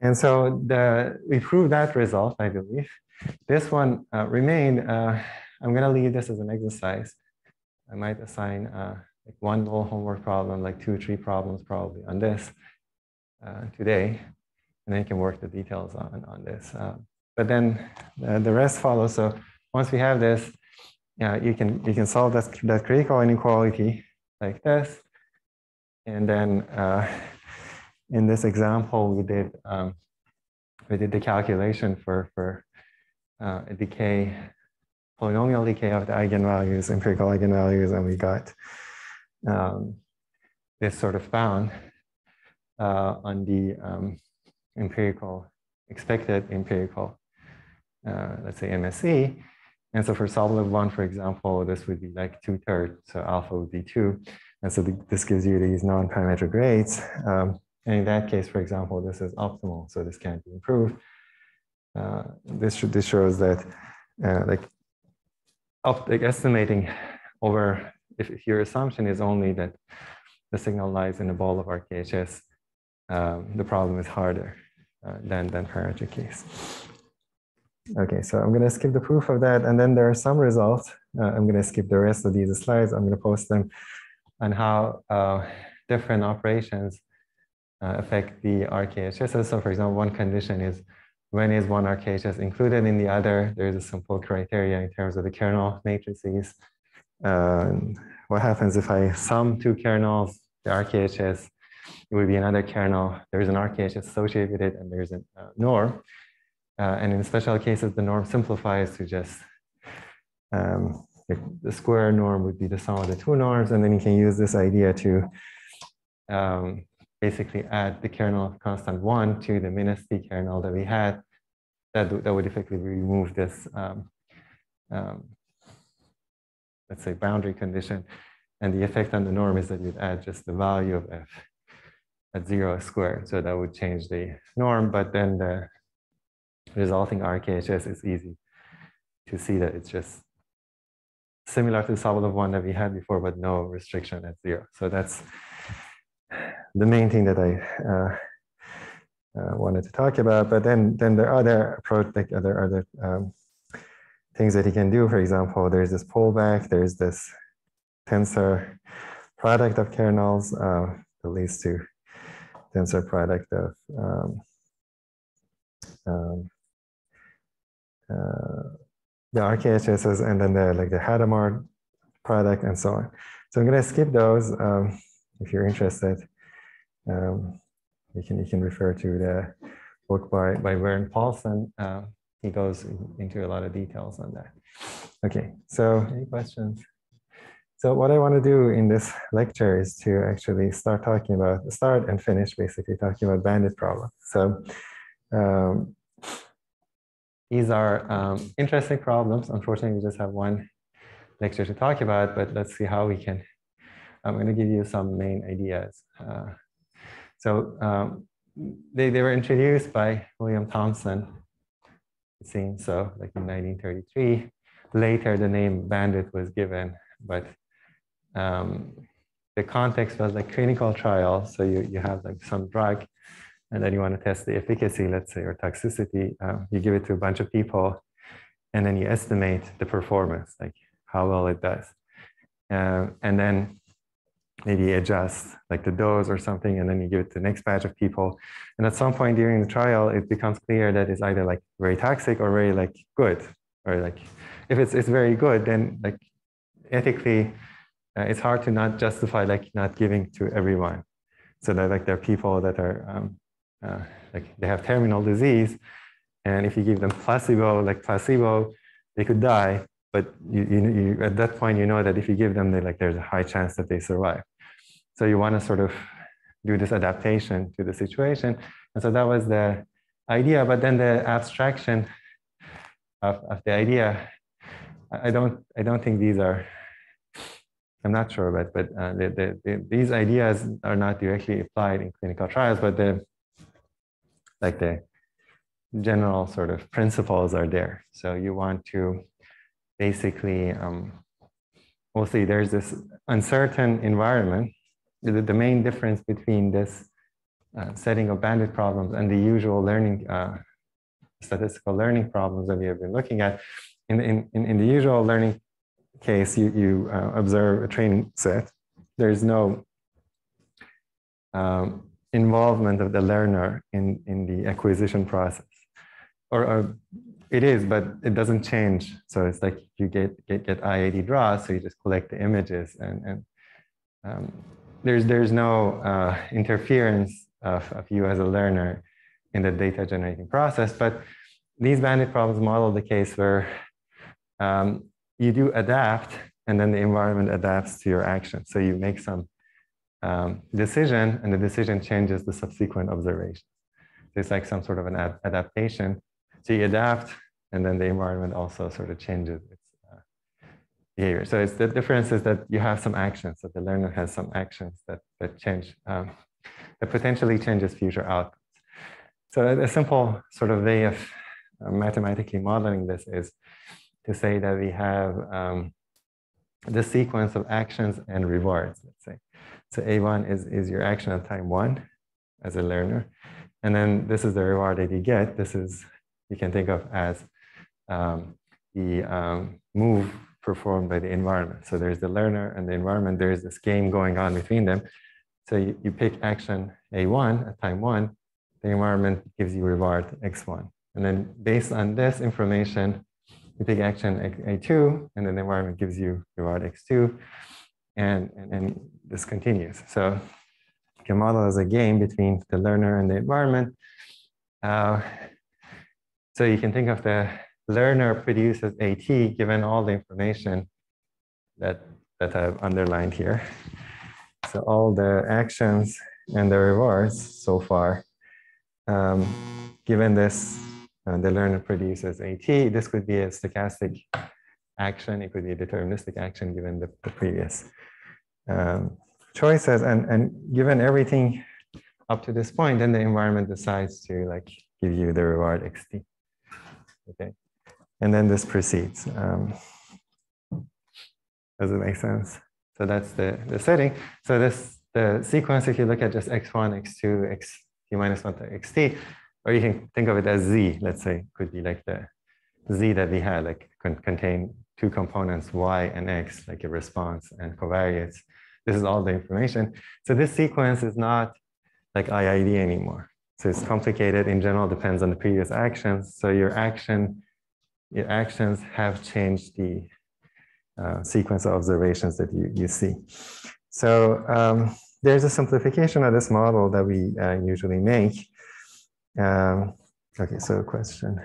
And so the, we proved that result, I believe. This one uh, remained, uh, I'm gonna leave this as an exercise. I might assign uh, like one little homework problem, like two or three problems probably on this uh, today, and then you can work the details on, on this. Uh, but then uh, the rest follows. So once we have this, yeah, you can you can solve that, that critical inequality like this, and then in this example, we did um, we did the calculation for for uh, a decay, polynomial decay of the eigenvalues, empirical eigenvalues, and we got um, this sort of bound uh, on the um, empirical expected empirical, uh, let's say MSE. And so for Sobolev one, for example, this would be like two thirds, so alpha would be two. And so the, this gives you these non-parametric rates. Um, and in that case, for example, this is optimal, so this can't be improved. Uh, this, should, this shows that uh, like, up, like estimating over, if, if, your assumption is only that the signal lies in the ball of RKHS, um, the problem is harder uh, than, than parametric case. Okay, so I'm gonna skip the proof of that. And then there are some results. Uh, I'm gonna skip the rest of these slides. I'm gonna post them on how uh, different operations uh, affect the RKHS. So for example, one condition is when is one RKHS included in the other? There is a simple criteria in terms of the kernel matrices. Uh, what happens if I sum two kernels, the RKHS, it would be another kernel. There's an RKHS associated with it, and there's a uh, norm. Uh, and in special cases, the norm simplifies to just um, the, the, square norm would be the sum of the two norms, and then you can use this idea to um, basically add the kernel of constant one to the minus MNST kernel that we had, that, that would effectively remove this, um, um, let's say, boundary condition. And the effect on the norm is that you'd add just the value of f at zero squared. So that would change the norm, but then the resulting RKHS is easy to see that it's just similar to the Sobolev one that we had before, but no restriction at zero. So that's the main thing that I uh, uh, wanted to talk about. But then, then there are other approach, like other other um, things that he can do. For example, there's this pullback. There's this tensor product of kernels uh, that leads to tensor product of um, um, uh, the RKHSs and then the like the Hadamard product and so on. So I'm going to skip those um, if you're interested um, you can you can refer to the book by by Vern Paulsen. Uh, he goes into a lot of details on that. Okay, so any questions? So what I want to do in this lecture is to actually start talking about start and finish basically talking about bandit problems. So um, these are um, interesting problems. Unfortunately, we just have one lecture to talk about, but let's see how we can. I'm going to give you some main ideas. Uh, so um, they, they were introduced by William Thompson, it seems so, like in 1933. Later, the name bandit was given, but um, the context was like clinical trial. So you, you have like some drug and then you want to test the efficacy, let's say, or toxicity. Uh, you give it to a bunch of people and then you estimate the performance, like how well it does. Uh, and then maybe adjust like the dose or something, and then you give it to the next batch of people. And at some point during the trial, it becomes clear that it's either like very toxic or very like good, or like if it's it's very good, then like ethically, uh, it's hard to not justify like not giving to everyone. So that like there are people that are um, uh, like they have terminal disease, and if you give them placebo, like placebo, they could die but you, you, you, at that point you know that if you give them they like there's a high chance that they survive so you want to sort of do this adaptation to the situation and so that was the idea but then the abstraction of, of the idea i don't i don't think these are i'm not sure but but uh, the, the, the, these ideas are not directly applied in clinical trials but the like the general sort of principles are there so you want to basically, um, we'll see, there's this uncertain environment. The, the main difference between this uh, setting of bandit problems and the usual learning, uh, statistical learning problems that we have been looking at. In, in, in the usual learning case, you, you uh, observe a training set. There's no um, involvement of the learner in, in the acquisition process. Or, or, it is, but it doesn't change. So it's like you get, get, get IID draws, so you just collect the images and, and um, there's, there's no uh, interference of, of you as a learner in the data generating process. But these bandit problems model the case where um, you do adapt and then the environment adapts to your action. So you make some um, decision and the decision changes the subsequent observation. So it's like some sort of an ad adaptation. So you adapt and then the environment also sort of changes behavior. So it's the difference is that you have some actions, that the learner has some actions that, that change, um, that potentially changes future outcomes. So a simple sort of way of uh, mathematically modeling this is to say that we have um, the sequence of actions and rewards, let's say. So A1 is, is your action at time one as a learner. And then this is the reward that you get. This is, you can think of as um, the um, move performed by the environment. So there's the learner and the environment. There's this game going on between them. So you, you pick action A1 at time one, the environment gives you reward X1. And then based on this information, you pick action A2, and then the environment gives you reward X2, and, and, and this continues. So you can model as a game between the learner and the environment. Uh, so you can think of the learner produces AT given all the information that, that I've underlined here. So all the actions and the rewards so far, um, given this uh, the learner produces AT. This could be a stochastic action. It could be a deterministic action given the, the previous um, choices. And, and given everything up to this point, then the environment decides to like give you the reward XT. Okay. And then this proceeds. Um, does it make sense? So that's the, the setting. So this the sequence, if you look at just x1, x2, x t minus 1 to xt, or you can think of it as Z, let's say, could be like the Z that we had, like con contain two components, Y and X, like a response and covariates. This is all the information. So this sequence is not like IID anymore. So it's complicated in general, depends on the previous actions. So your action, your actions have changed the uh, sequence of observations that you, you see. So um, there's a simplification of this model that we uh, usually make. Um, okay, so question.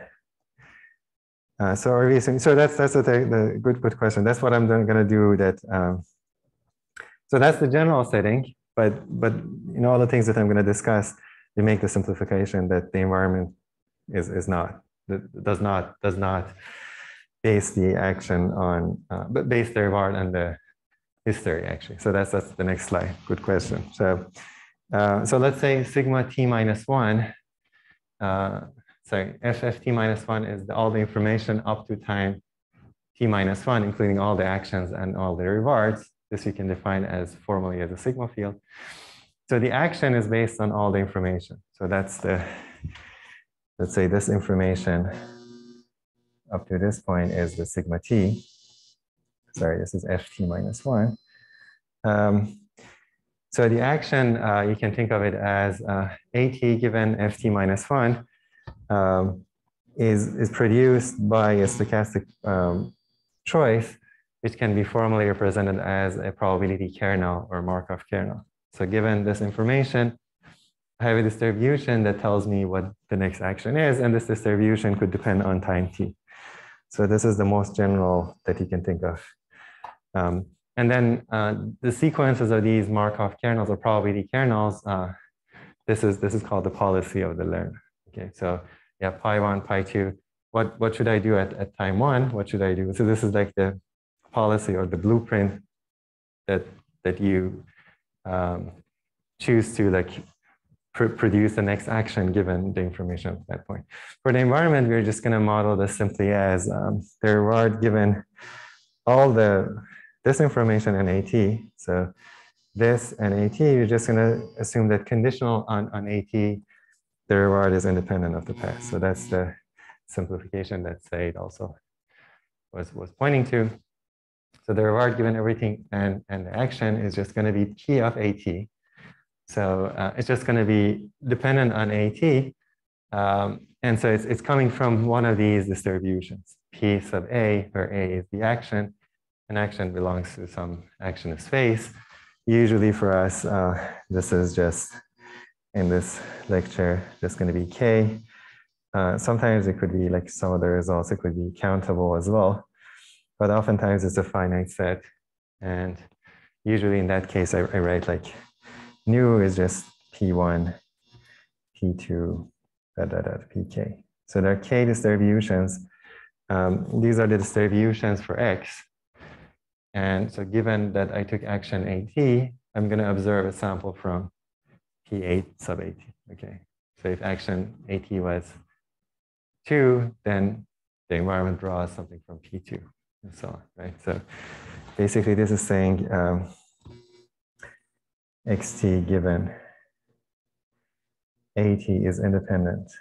Uh, so are we saying, so that's that's the, the good good question. That's what I'm going to do. That um, so that's the general setting. But but you know all the things that I'm going to discuss, we make the simplification that the environment is is not does not does not base the action on uh, but base the reward on the history actually. So that's that's the next slide. Good question. So uh, so let's say sigma t minus one uh, sorry, FFT minus one is the, all the information up to time t minus one, including all the actions and all the rewards. This you can define as formally as a sigma field. So the action is based on all the information. So that's the, let's say this information up to this point is the sigma t. Sorry, this is ft minus one. Um, so the action, uh, you can think of it as uh, AT given FT minus one um, is, is produced by a stochastic um, choice, which can be formally represented as a probability kernel or Markov kernel. So given this information, have a distribution that tells me what the next action is, and this distribution could depend on time t. So this is the most general that you can think of. Um, and then uh, the sequences of these Markov kernels or probability kernels, uh, this is this is called the policy of the learner. Okay, so yeah, pi one, pi two. What what should I do at, at time one? What should I do? So this is like the policy or the blueprint that that you um, choose to like pr produce the next action given the information at that point. For the environment, we're just going to model this simply as um, the reward given all the this information in AT. So this and AT, you're just going to assume that conditional on, on AT, the reward is independent of the past. So that's the simplification that Said also was, was pointing to. So the reward given everything and, and the action is just going to be P of AT. So uh, it's just going to be dependent on AT. Um, and so it's, it's coming from one of these distributions, P sub A, where A is the action, and action belongs to some action of space. Usually for us, uh, this is just in this lecture, just going to be K. Uh, sometimes it could be like some of the results, it could be countable as well but oftentimes it's a finite set. And usually in that case, I, I write like nu is just P1, P2, da, da, da, Pk. So there are k distributions. Um, these are the distributions for x. And so given that I took action AT, I'm going to observe a sample from P8 sub AT. Okay. So if action AT was 2, then the environment draws something from P2 and so on, right? So basically this is saying um, xt given at is independent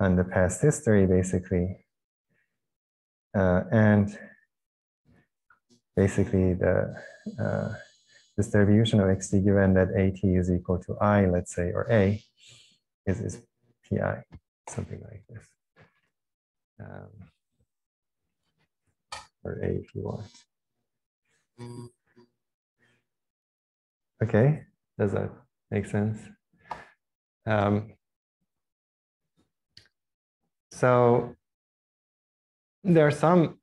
on the past history, basically. Uh, and basically the uh, distribution of xt given that at is equal to i, let's say, or a, is, is pi, something like this. Um, or A if you want. Okay, does that make sense? Um, so there are some,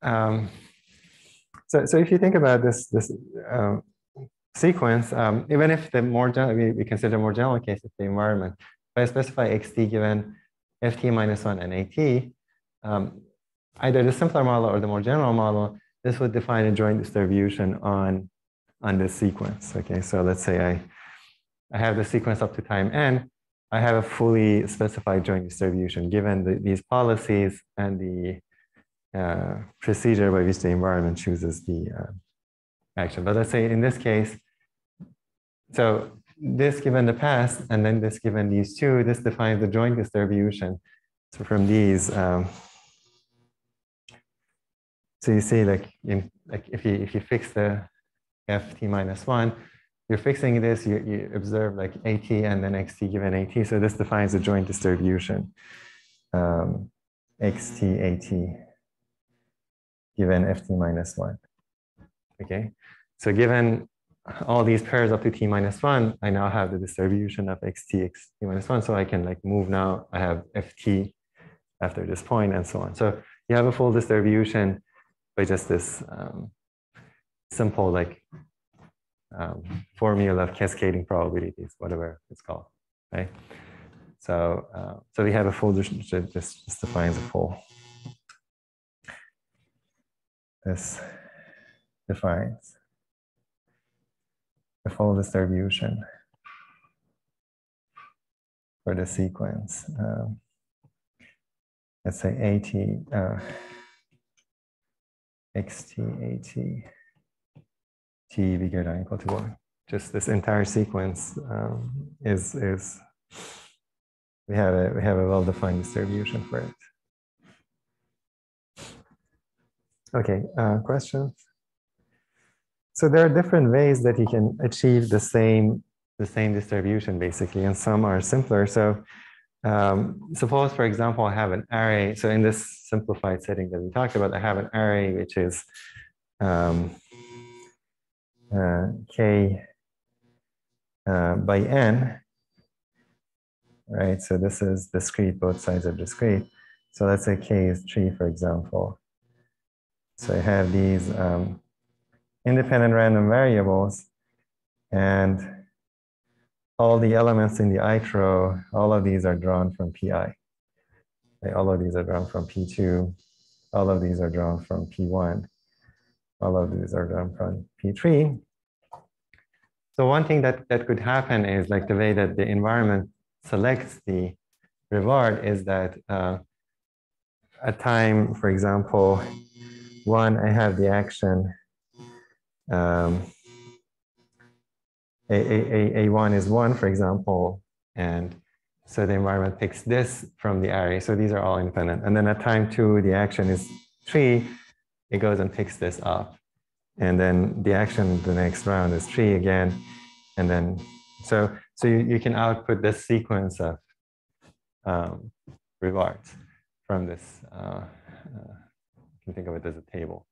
um, so, so if you think about this, this um, sequence, um, even if the more general, we, we consider more general case of the environment, if I specify xt given ft minus one and at, um, either the simpler model or the more general model, this would define a joint distribution on, on this sequence. Okay, so let's say I, I have the sequence up to time n, I have a fully specified joint distribution given the, these policies and the uh, procedure by which the environment chooses the uh, action. But let's say in this case, so this given the past and then this given these two, this defines the joint distribution. So from these, um, so you see like, in, like if you if you fix the ft minus one, you're fixing this, you, you observe like at and then xt given at. So this defines a joint distribution. Um, xt at given ft minus one. Okay, so given all these pairs up to t minus one, I now have the distribution of xt xt minus one. So I can like move now, I have ft after this point and so on. So you have a full distribution by just this um, simple like um, formula of cascading probabilities, whatever it's called, right? So, uh, so we have a full just, just defines a full. This defines the full distribution for the sequence. Um, let's say 80. Uh, xt at t bigger than equal to 1. Just this entire sequence um, is, is we have a, we have a well-defined distribution for it. Okay, uh, questions? So there are different ways that you can achieve the same the same distribution basically, and some are simpler. So um, suppose, for example, I have an array. So in this simplified setting that we talked about, I have an array which is um, k uh, by n, right? So this is discrete, both sides are discrete. So let's say k is 3, for example. So I have these um, independent random variables, and all the elements in the ith row, all of these are drawn from pi. All of these are drawn from p2. All of these are drawn from p1. All of these are drawn from p3. So one thing that, that could happen is like the way that the environment selects the reward is that uh, at time, for example, one, I have the action um, a, a, a, a1 is one, for example, and so the environment picks this from the array. So these are all independent. And then at time two, the action is three, it goes and picks this up. And then the action the next round is three again. And then, so, so you, you can output this sequence of um, rewards from this. Uh, uh, you can think of it as a table.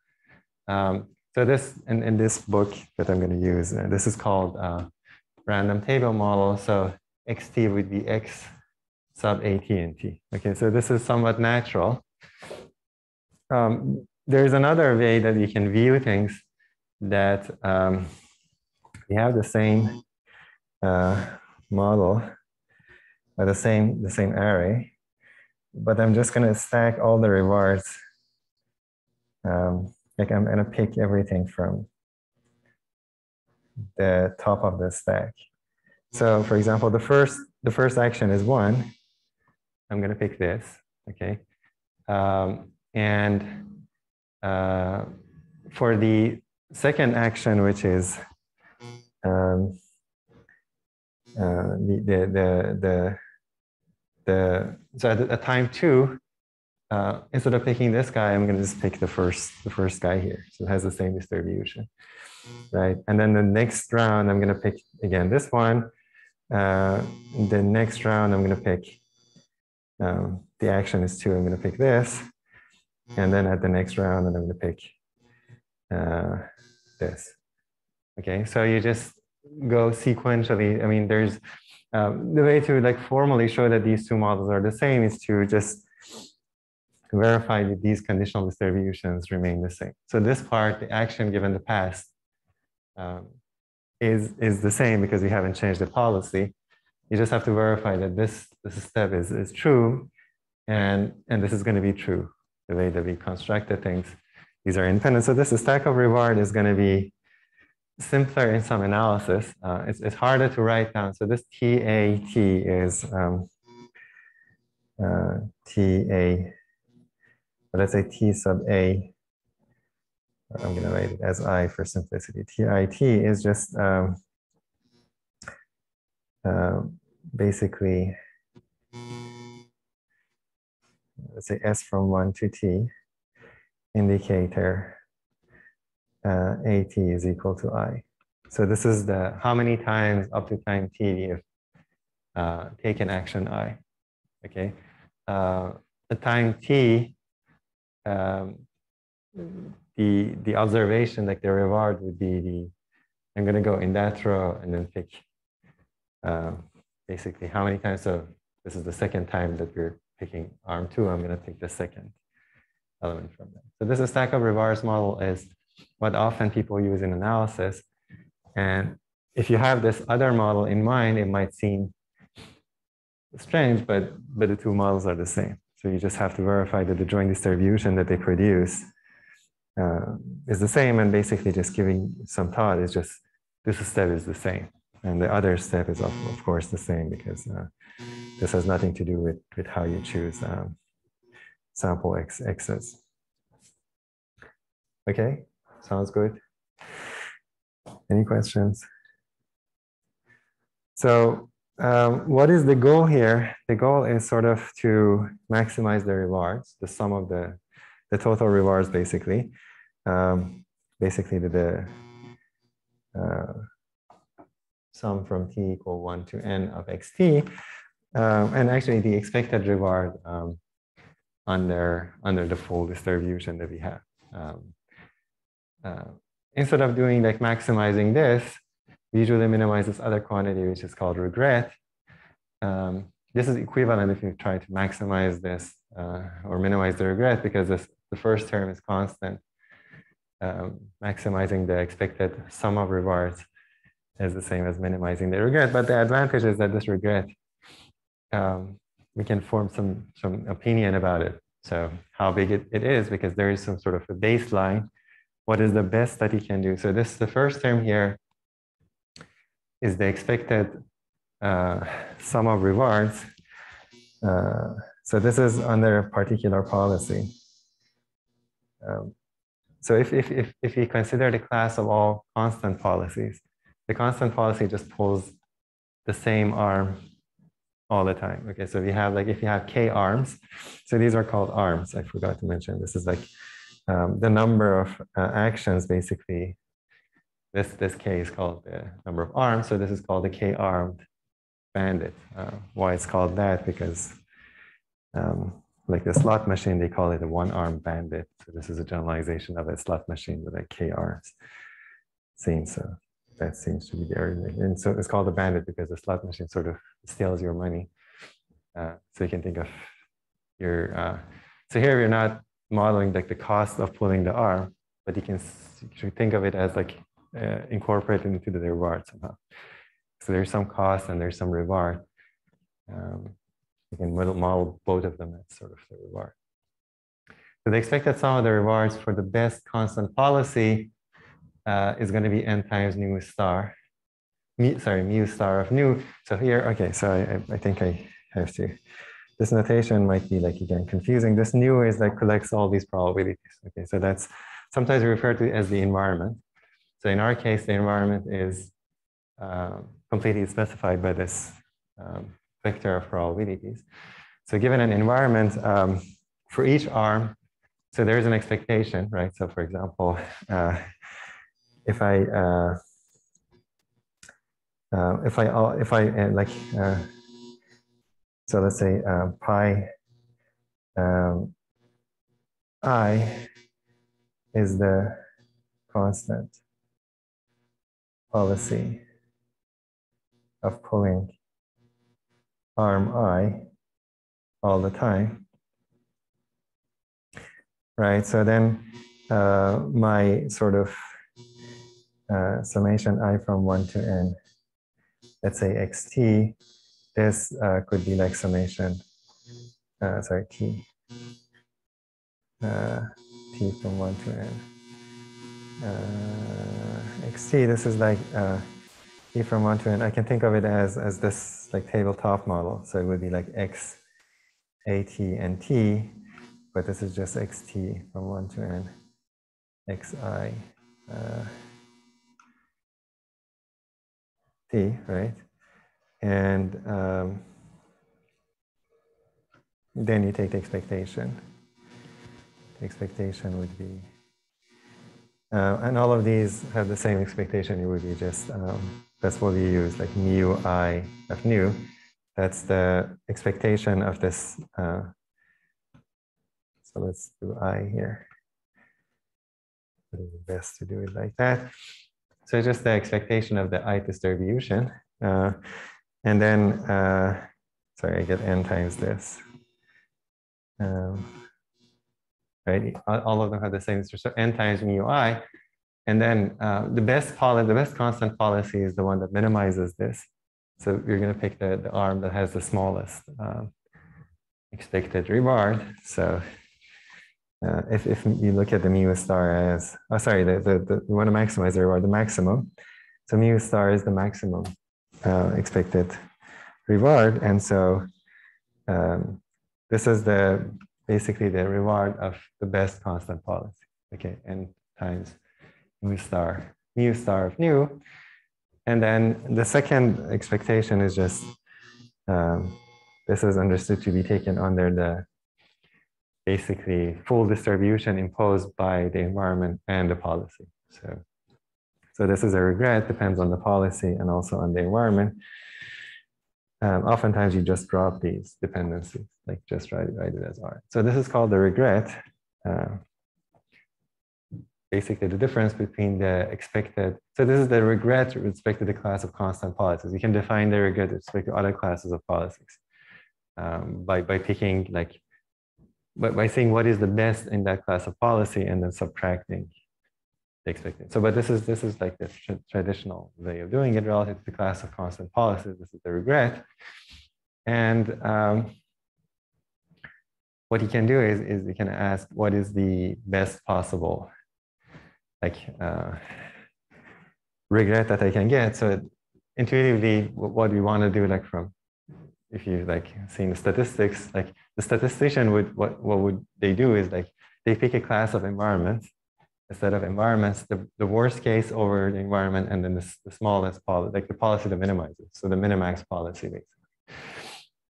Um, so this, in, in this book that I'm going to use, uh, this is called uh, random table model. So xt would be x sub at and t. Okay, so this is somewhat natural. Um, there's another way that you can view things that um, we have the same uh, model, the same the same array, but I'm just going to stack all the rewards. Um, like I'm to pick everything from the top of the stack. So for example, the first, the first action is one. I'm going to pick this, okay? Um, and uh, for the second action, which is um, uh, the, the, the, the, the, so at, at time two, uh, instead of picking this guy, I'm going to just pick the first, the first guy here. So it has the same distribution, right? And then the next round, I'm going to pick again this one. Uh, the next round, I'm going to pick um, the action is two. I'm going to pick this, and then at the next round, and I'm going to pick uh, this. Okay, so you just go sequentially. I mean, there's um, the way to like formally show that these two models are the same is to just verify that these conditional distributions remain the same. So this part, the action given the past, um, is, is the same because we haven't changed the policy. You just have to verify that this, this step is, is true and, and this is going to be true, the way that we constructed things. These are independent. So this stack of reward is going to be simpler in some analysis. Uh, it's, it's harder to write down. So this TAT is um, uh, TA let's say t sub a, I'm going to write it as i for simplicity. TIT is just um, uh, basically, let's say s from 1 to t indicator uh, at is equal to i. So this is the how many times up to time t you've uh, taken action i. Okay, uh, the time t um, the the observation, like the reward, would be the I'm going to go in that row and then pick uh, basically how many times. So this is the second time that we're picking arm two. I'm going to pick the second element from that. So this is stack of rewards model is what often people use in analysis. And if you have this other model in mind, it might seem strange, but but the two models are the same. So you just have to verify that the joint distribution that they produce uh, is the same and basically just giving some thought is just this step is the same. And the other step is of, of course the same because uh, this has nothing to do with, with how you choose um, sample X, X's. Okay, sounds good. Any questions? So um, what is the goal here? The goal is sort of to maximize the rewards, the sum of the, the total rewards, basically. Um, basically, the, the uh, sum from t equal 1 to n of xt. Um, and actually, the expected reward um, under, under the full distribution that we have. Um, uh, instead of doing like maximizing this, usually minimize this other quantity, which is called regret. Um, this is equivalent if you try to maximize this uh, or minimize the regret because this, the first term is constant. Um, maximizing the expected sum of rewards is the same as minimizing the regret. But the advantage is that this regret, um, we can form some, some opinion about it. So how big it, it is, because there is some sort of a baseline. What is the best that you can do? So this is the first term here is the expected uh, sum of rewards. Uh, so this is under a particular policy. Um, so if, if, if, if we consider the class of all constant policies, the constant policy just pulls the same arm all the time. Okay, so we have like if you have k arms, so these are called arms. I forgot to mention this is like um, the number of uh, actions basically. This this k is called the number of arms, so this is called the k armed bandit. Uh, why it's called that? Because um, like the slot machine, they call it a one arm bandit. So this is a generalization of a slot machine with like k arms. Seems so that seems to be the argument. And so it's called a bandit because the slot machine sort of steals your money. Uh, so you can think of your, uh, so here we're not modeling like the cost of pulling the arm, but you can think of it as like uh, incorporated into the reward somehow. So there's some cost and there's some reward. Um, you can model, both of them as sort of the reward. So the expected some of the rewards for the best constant policy uh, is going to be n times nu star, mu, sorry, mu star of nu. So here, okay, so I, I think I have to, this notation might be like, again, confusing. This nu is like collects all these probabilities. Okay, so that's sometimes referred to as the environment. So in our case, the environment is um, completely specified by this um, vector of probabilities. So given an environment, um, for each arm, so there's an expectation, right? So for example, uh, if I uh, uh, if I uh, if I uh, like uh, so let's say uh, pi um, i is the constant policy of pulling arm i all the time right? So then my sort of uh, summation i from 1 to n, let's say xt, this uh, could be like summation, uh, sorry, t, uh, t from 1 to n. Uh, xt, this is like uh, t from 1 to n. I can think of it as, as this like tabletop model. So it would be like x, at, and t, but this is just xt from 1 to n, xi. Uh, t, right? And um, then you take the expectation. The expectation would be, uh, and all of these have the same expectation. It would be just, um, that's what we use, like mu i of nu. That's the expectation of this. Uh, so let's do i here. Best to do it like that. So just the expectation of the i distribution. Uh, and then, uh, sorry, I get n times this. Um, right, all of them have the same, so n times mu i. And then uh, the best policy, the best constant policy is the one that minimizes this. So you're going to pick the, the arm that has the smallest uh, expected reward. So uh, if, if you look at the mu star as, oh, sorry, the, the, the, we want to maximize the reward, the maximum. So mu star is the maximum uh, expected reward. And so um, this is the basically the reward of the best constant policy. Okay, n times mu star, mu star of nu. And then the second expectation is just, um, this is understood to be taken under the basically full distribution imposed by the environment and the policy. So, so this is a regret, depends on the policy and also on the environment. Um, oftentimes you just drop these dependencies, like just write, write it as R. So this is called the regret. Uh, basically the difference between the expected, so this is the regret with respect to the class of constant policies. You can define the regret with respect to other classes of policies um, by, by picking like but by saying what is the best in that class of policy and then subtracting the expected. So, but this is this is like the tra traditional way of doing it relative to the class of constant policies. This is the regret, and um, what you can do is is you can ask what is the best possible like uh, regret that I can get. So intuitively, what we want to do, like from if you like seeing the statistics, like the statistician would what what would they do is like they pick a class of environments a set of environments, the, the worst case over the environment, and then the, the smallest policy, like the policy that minimizes. So the minimax policy, basically.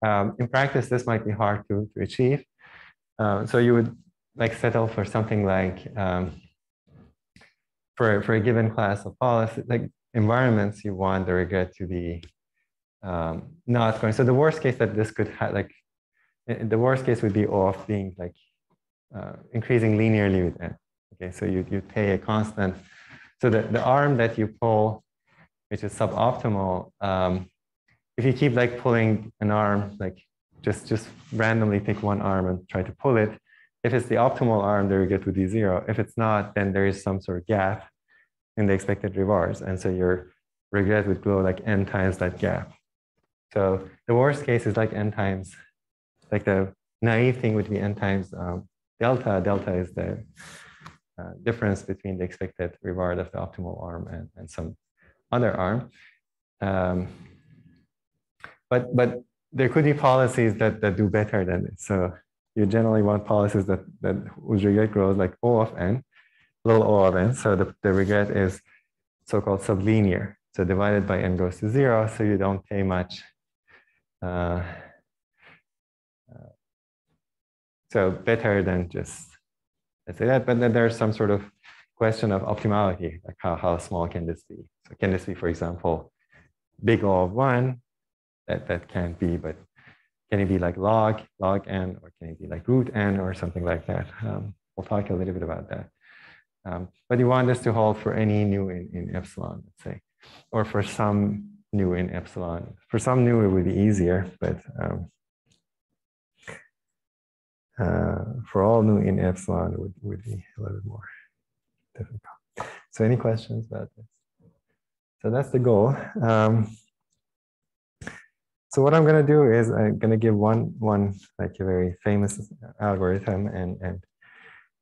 Um, in practice, this might be hard to, to achieve. Uh, so you would like settle for something like um, for, for a given class of policy, like environments, you want the regret to be um, not going. So the worst case that this could have, like, the worst case would be off being like uh, increasing linearly with n. Okay, so you, you pay a constant. So the, the arm that you pull, which is suboptimal, um, if you keep like pulling an arm, like just, just randomly pick one arm and try to pull it, if it's the optimal arm, the get would be zero. If it's not, then there is some sort of gap in the expected rewards. And so your regret would grow like n times that gap. So the worst case is like n times, like the naive thing would be n times um, delta. Delta is the uh, difference between the expected reward of the optimal arm and, and some other arm. Um, but, but there could be policies that, that do better than this. So you generally want policies that, that whose regret grows like O of n, little o of n. So the, the regret is so-called sublinear. So divided by n goes to zero, so you don't pay much. Uh, so better than just, let's say that, but then there's some sort of question of optimality, like how, how small can this be? So can this be, for example, big O of one? That, that can't be, but can it be like log, log n, or can it be like root n or something like that? Um, we'll talk a little bit about that. Um, but you want this to hold for any nu in, in epsilon, let's say, or for some nu in epsilon. For some nu, it would be easier, but um, uh, for all nu in epsilon, it would, would be a little bit more difficult. So any questions about this? So that's the goal. Um, so what I'm going to do is I'm going to give one, one like a very famous algorithm and, and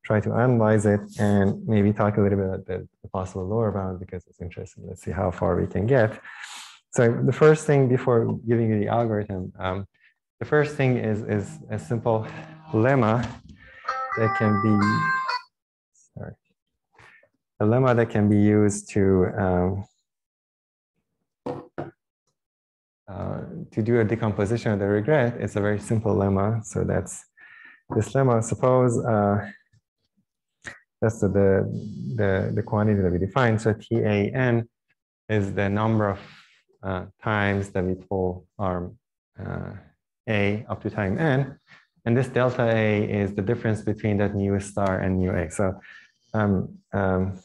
try to analyze it and maybe talk a little bit about the, the possible lower bound because it's interesting. Let's see how far we can get. So the first thing before giving you the algorithm, um, the first thing is, is a simple lemma that can be, sorry, a lemma that can be used to um, uh, to do a decomposition of the regret, it's a very simple lemma. So that's this lemma. Suppose uh, that's the, the, the, quantity that we define. So TAN is the number of uh, times that we pull arm uh, A up to time N. And this delta A is the difference between that mu star and mu A. So um, um,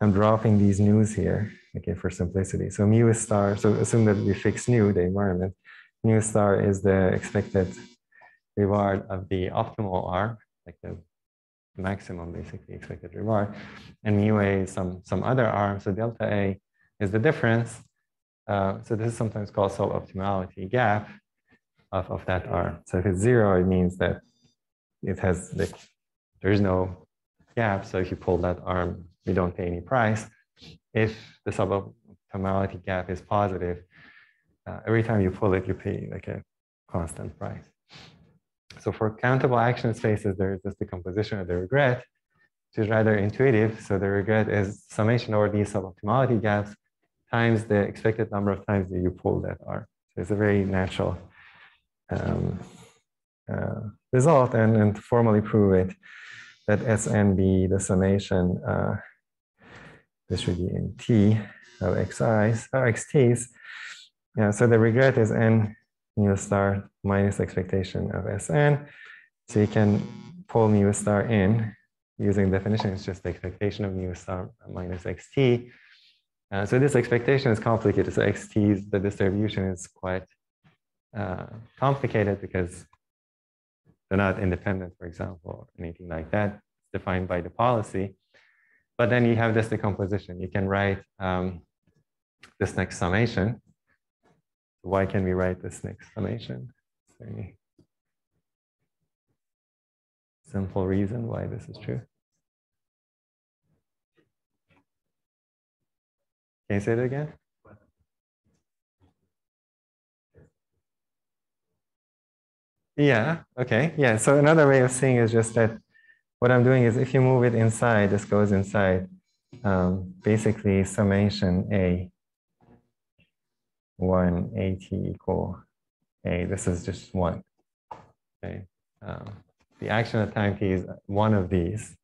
I'm dropping these news here okay, for simplicity. So mu star, so assume that we fix nu, the environment. Mu star is the expected reward of the optimal arm, like the maximum basically expected reward. And mu a is some, some other arm, so delta a is the difference. Uh, so this is sometimes called suboptimality gap of, of that arm. So if it's zero, it means that it has, like, there's no gap. So if you pull that arm, you don't pay any price if the suboptimality gap is positive, uh, every time you pull it, you pay like a constant price. So for countable action spaces, there is this decomposition of the regret, which is rather intuitive. So the regret is summation over these suboptimality gaps times the expected number of times that you pull that R. So it's a very natural um, uh, result and, and formally prove it that SN be the summation uh, this should be in t of xi's or xt's. Yeah, so the regret is n mu star minus expectation of Sn. So you can pull mu star in using definition, it's just the expectation of mu star minus xt. Uh, so this expectation is complicated. So xt's, the distribution is quite uh, complicated because they're not independent, for example, or anything like that. It's defined by the policy. But then you have this decomposition. You can write um, this next summation. Why can we write this next summation? Simple reason why this is true? Can you say it again? Yeah, okay. Yeah, so another way of seeing is just that what I'm doing is if you move it inside, this goes inside, um, basically summation A, 1 AT equal A. This is just one. Okay. Um, the action at time t is one of these.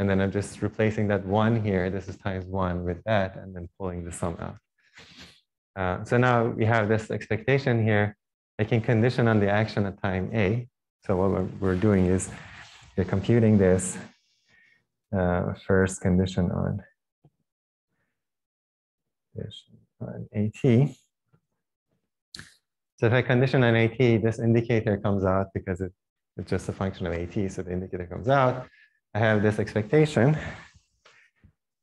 And then I'm just replacing that one here. This is times one with that, and then pulling the sum out. Uh, so now we have this expectation here. I can condition on the action at time A. So what we're, doing is we're computing this uh, first condition on, on AT. So if I condition on AT, this indicator comes out because it, it's just a function of AT. So the indicator comes out. I have this expectation,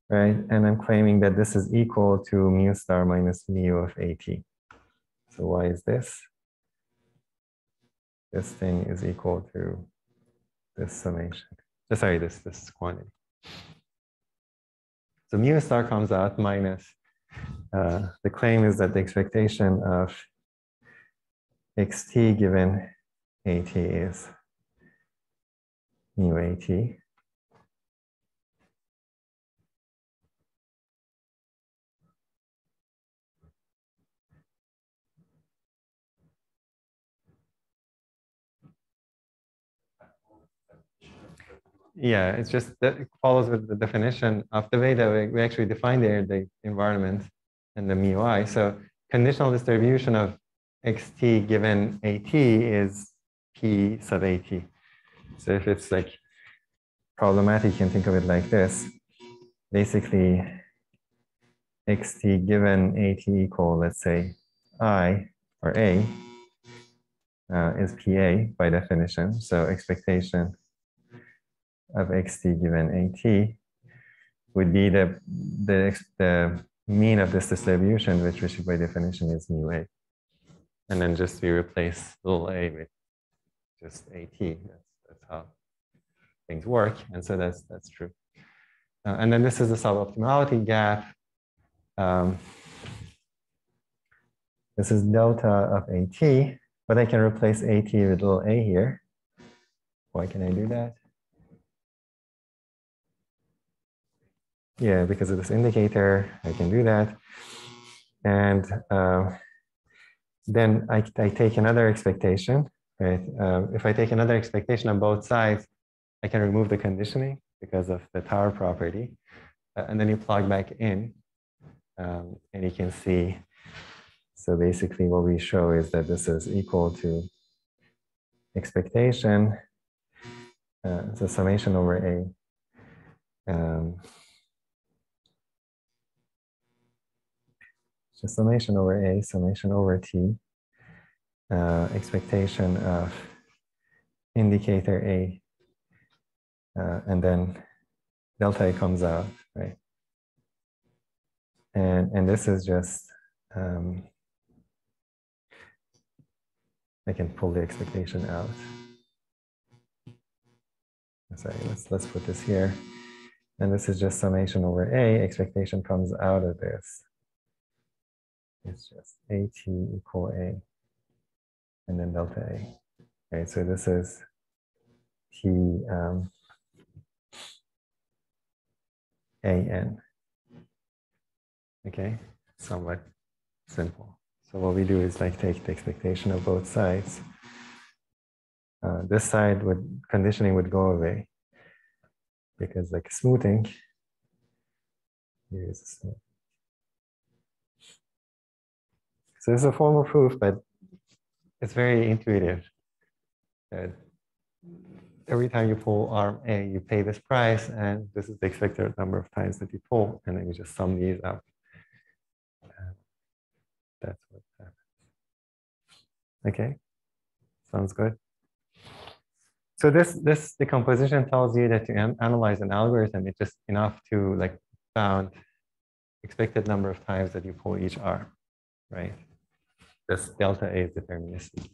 right? And I'm claiming that this is equal to mu star minus mu of AT. So why is this? This thing is equal to this summation. Sorry, this, this quantity. So mu star comes out minus, uh, the claim is that the expectation of xt given at is mu at. Yeah, it's just that it follows with the definition of the way that we, we actually define the, the environment and the mu i. So conditional distribution of xt given at is p sub at. So if it's like problematic, you can think of it like this. Basically, xt given at equal, let's say, i or a uh, is pa by definition. So expectation of xt given at would be the, the, the mean of this distribution, which, which by definition is mu a. And then just we replace little a with just at. That's, that's how things work. And so that's, that's true. Uh, and then this is the suboptimality gap. Um, this is delta of at, but I can replace at with little a here. Why can I do that? Yeah, because of this indicator, I can do that. And uh, then I, I take another expectation, right? Uh, if I take another expectation on both sides, I can remove the conditioning because of the tower property. Uh, and then you plug back in um, and you can see. So basically what we show is that this is equal to expectation. Uh, so summation over A. Um, So summation over A, summation over T, uh, expectation of indicator A, uh, and then delta A comes out, right? And, and this is just, um, I can pull the expectation out. Sorry, let's, let's put this here. And this is just summation over A, expectation comes out of this it's just AT equal A and then delta A. Okay, so this is T um, AN. Okay, somewhat simple. So what we do is like take the expectation of both sides. Uh, this side would conditioning would go away because like smoothing, here's smooth. So it's a form of proof, but it's very intuitive. That every time you pull arm A, you pay this price, and this is the expected number of times that you pull, and then you just sum these up. And that's what happens. Okay, sounds good. So this this decomposition tells you that to analyze an algorithm, it's just enough to like found expected number of times that you pull each arm, right? This delta A is deterministic.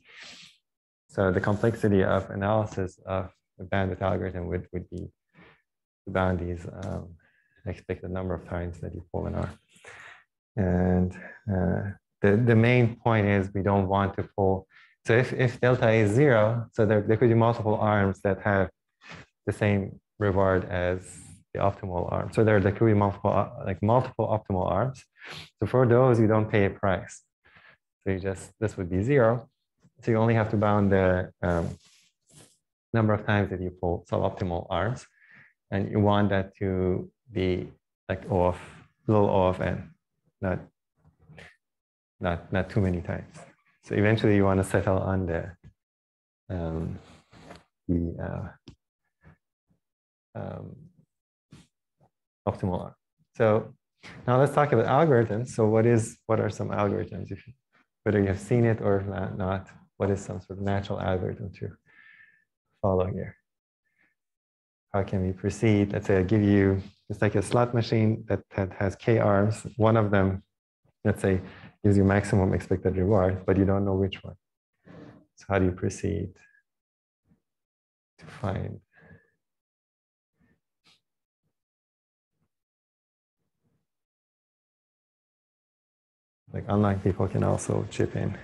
So the complexity of analysis of a bandit algorithm would, would be to bound these um, expected number of times that you pull an arm. And uh, the, the main point is we don't want to pull. So if, if delta A is zero, so there, there could be multiple arms that have the same reward as the optimal arm. So there, there could be multiple, like multiple optimal arms. So for those, you don't pay a price. So you just, this would be zero. So you only have to bound the um, number of times that you pull suboptimal arms. And you want that to be like off, little off and not, not, not too many times. So eventually you want to settle on the, um, the uh, um, optimal arm. So now let's talk about algorithms. So what is what are some algorithms? If whether you have seen it or not, what is some sort of natural algorithm to follow here? How can we proceed? Let's say I give you it's like a slot machine that, that has k arms. One of them, let's say, gives you maximum expected reward, but you don't know which one. So how do you proceed to find like online people can also chip in.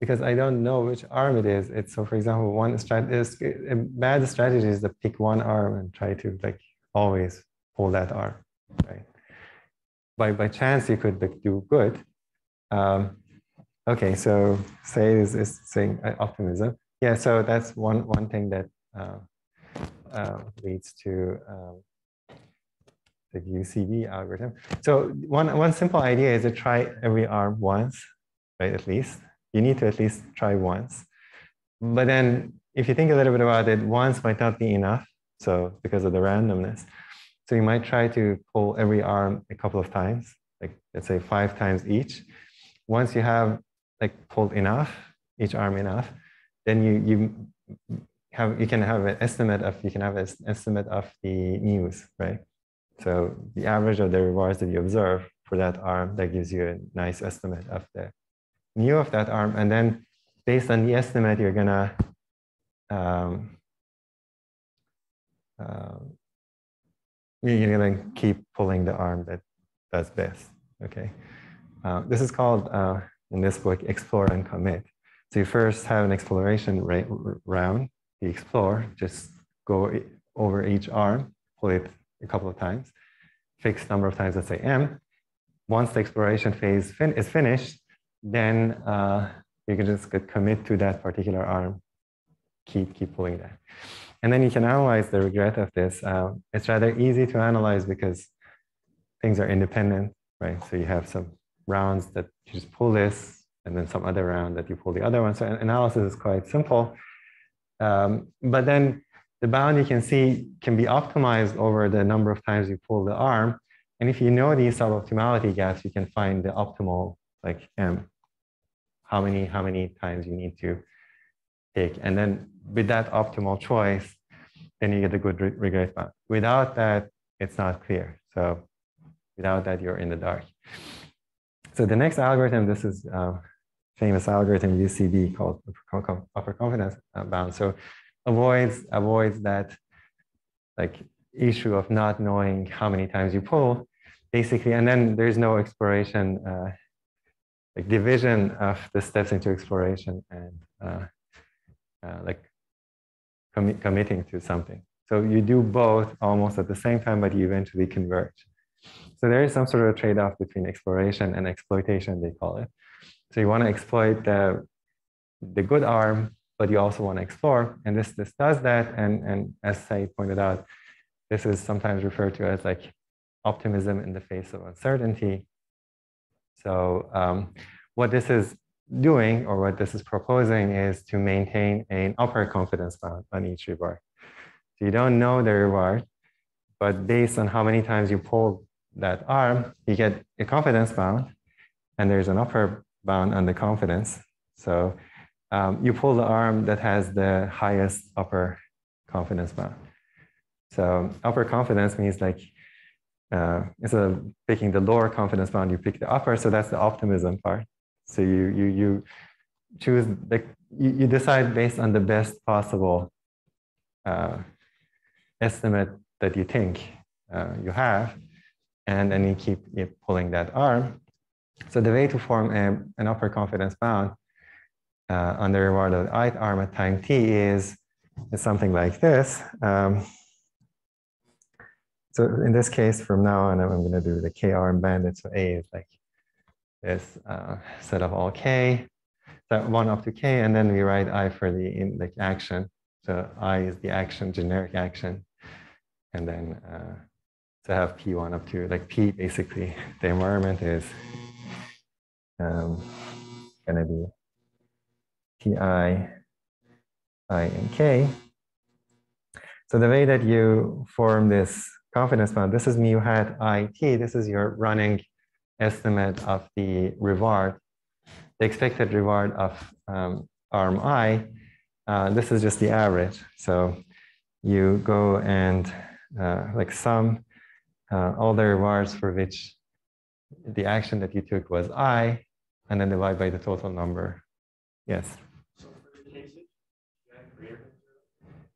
Because I don't know which arm it is. It's so, for example, one strategy, a bad strategy is to pick one arm and try to like always pull that arm, right? By by chance, you could like, do good. Um, okay, so say is, is saying uh, optimism. Yeah, so that's one, one thing that uh, uh, leads to um, the UCB algorithm. So one, one simple idea is to try every arm once, right, at least. You need to at least try once. But then if you think a little bit about it, once might not be enough. So because of the randomness. So you might try to pull every arm a couple of times, like let's say five times each. Once you have like pulled enough, each arm enough, then you you have you can have an estimate of you can have an estimate of the news, right? So the average of the rewards that you observe for that arm that gives you a nice estimate of the new of that arm, and then based on the estimate, you're gonna um, uh, you're gonna keep pulling the arm that does best. Okay, uh, this is called uh, in this book explore and commit. So you first have an exploration round. You explore, just go over each arm, pull it a couple of times, fixed number of times, let's say m. Once the exploration phase fin is finished, then uh, you can just commit to that particular arm, keep, keep pulling that. And then you can analyze the regret of this. Uh, it's rather easy to analyze because things are independent, right? So you have some rounds that you just pull this, and then some other round that you pull the other one. So analysis is quite simple. Um, but then the bound you can see can be optimized over the number of times you pull the arm. And if you know these suboptimality gaps, you can find the optimal like M, how many, how many times you need to take. And then with that optimal choice, then you get a good regret bound. Without that, it's not clear. So without that, you're in the dark. So the next algorithm, this is uh, famous algorithm UCB called upper confidence bound. So avoids avoids that like issue of not knowing how many times you pull, basically, and then there's no exploration, uh, like division of the steps into exploration and uh, uh, like commi committing to something. So you do both almost at the same time, but you eventually converge. So there is some sort of trade-off between exploration and exploitation, they call it. So you want to exploit the, the good arm, but you also want to explore. And this, this does that. And, and as Said pointed out, this is sometimes referred to as like optimism in the face of uncertainty. So um, what this is doing or what this is proposing is to maintain an upper confidence bound on each reward. So you don't know the reward, but based on how many times you pull that arm, you get a confidence bound, and there's an upper bound on the confidence. So um, you pull the arm that has the highest upper confidence bound. So upper confidence means like uh, instead of picking the lower confidence bound, you pick the upper. So that's the optimism part. So you you you choose the you, you decide based on the best possible uh, estimate that you think uh, you have, and then you keep, keep pulling that arm. So the way to form a, an upper confidence bound uh, on the reward of the ith arm at time t is, is something like this. Um, so in this case, from now on, I'm going to do the k arm bandit. So a is like this uh, set of all k, so one up to k, and then we write i for the in, like action. So i is the action, generic action, and then uh, to have p1 up to like p basically the environment is um, to be ti, i, and k. So the way that you form this confidence bound, this is mu hat it, this is your running estimate of the reward, the expected reward of um, arm i. Uh, this is just the average. So you go and uh, like sum uh, all the rewards for which the action that you took was i, and then divide by the total number. Yes.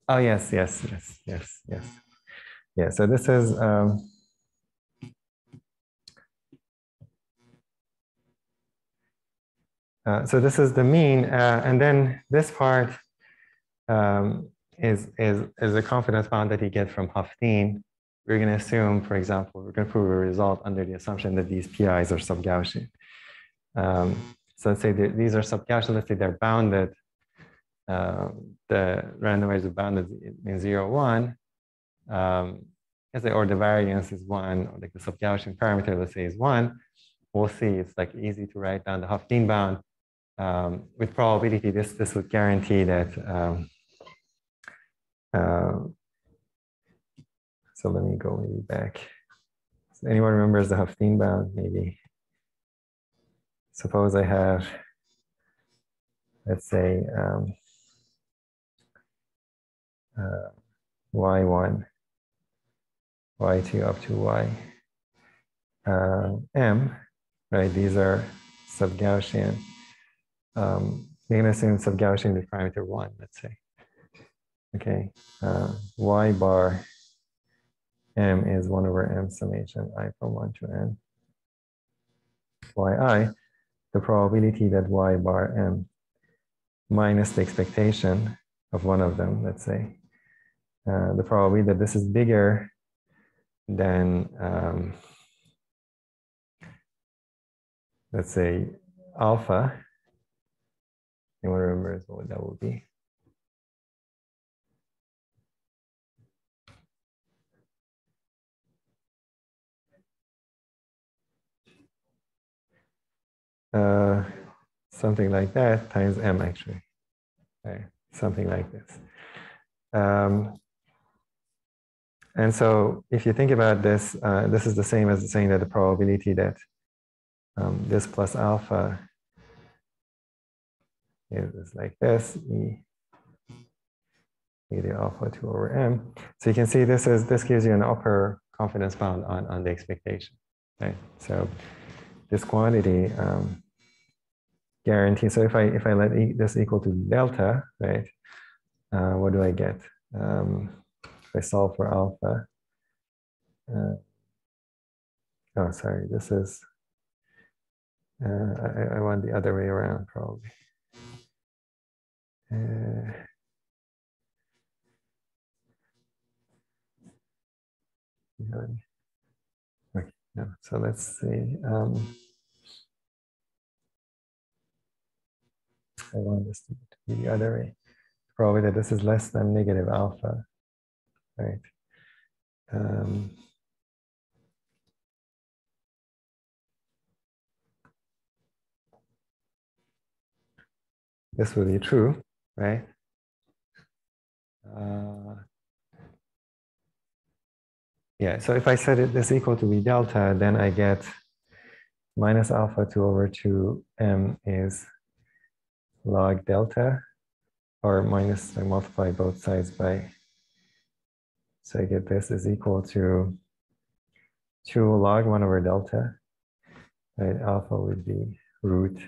Oh yes, yes, yes, yes, yes. Yeah. So this is. Um, uh, so this is the mean, uh, and then this part um, is is is a confidence bound that you get from Hoeffding we're going to assume, for example, we're going to prove a result under the assumption that these PIs are sub-Gaussian. Um, so let's say these are sub-Gaussian, let's say they're bounded. Uh, the randomizer bounded in zero, one. Um, let's say, or the variance is one, or like the sub-Gaussian parameter, let's say is one. We'll see, it's like easy to write down the Hoeffding bound. Um, with probability, this, this would guarantee that uh, so let me go maybe back. So anyone remembers the Hoeffding bound? Maybe. Suppose I have, let's say, um, uh, y1, y2 up to y uh, m, right? These are sub-Gaussian. Um, you're assume sub-Gaussian with parameter 1, let's say. Okay, uh, y bar m is 1 over m summation i from 1 to n yi, the probability that y bar m minus the expectation of one of them, let's say, uh, the probability that this is bigger than, um, let's say, alpha. Anyone remembers what that would be? Uh, something like that times m actually, okay? something like this. Um, and so if you think about this, uh, this is the same as saying that the probability that um, this plus alpha is, like this, e, to alpha 2 over m. So you can see this is this gives you an upper confidence bound on, on the expectation. Right? So this quantity um, guarantee. So if I if I let e, this equal to delta, right, uh, what do I get? Um, if I solve for alpha, uh, oh sorry, this is uh, I, I, want the other way around probably. Uh, so let's see. Um, I want this to be the other way. Probably that this is less than negative alpha, right? Um, this would be true, right? Uh, yeah, so if I set it this equal to b delta, then I get minus alpha 2 over 2m is log delta or minus, I multiply both sides by, so I get this is equal to 2 log 1 over delta, right? Alpha would be root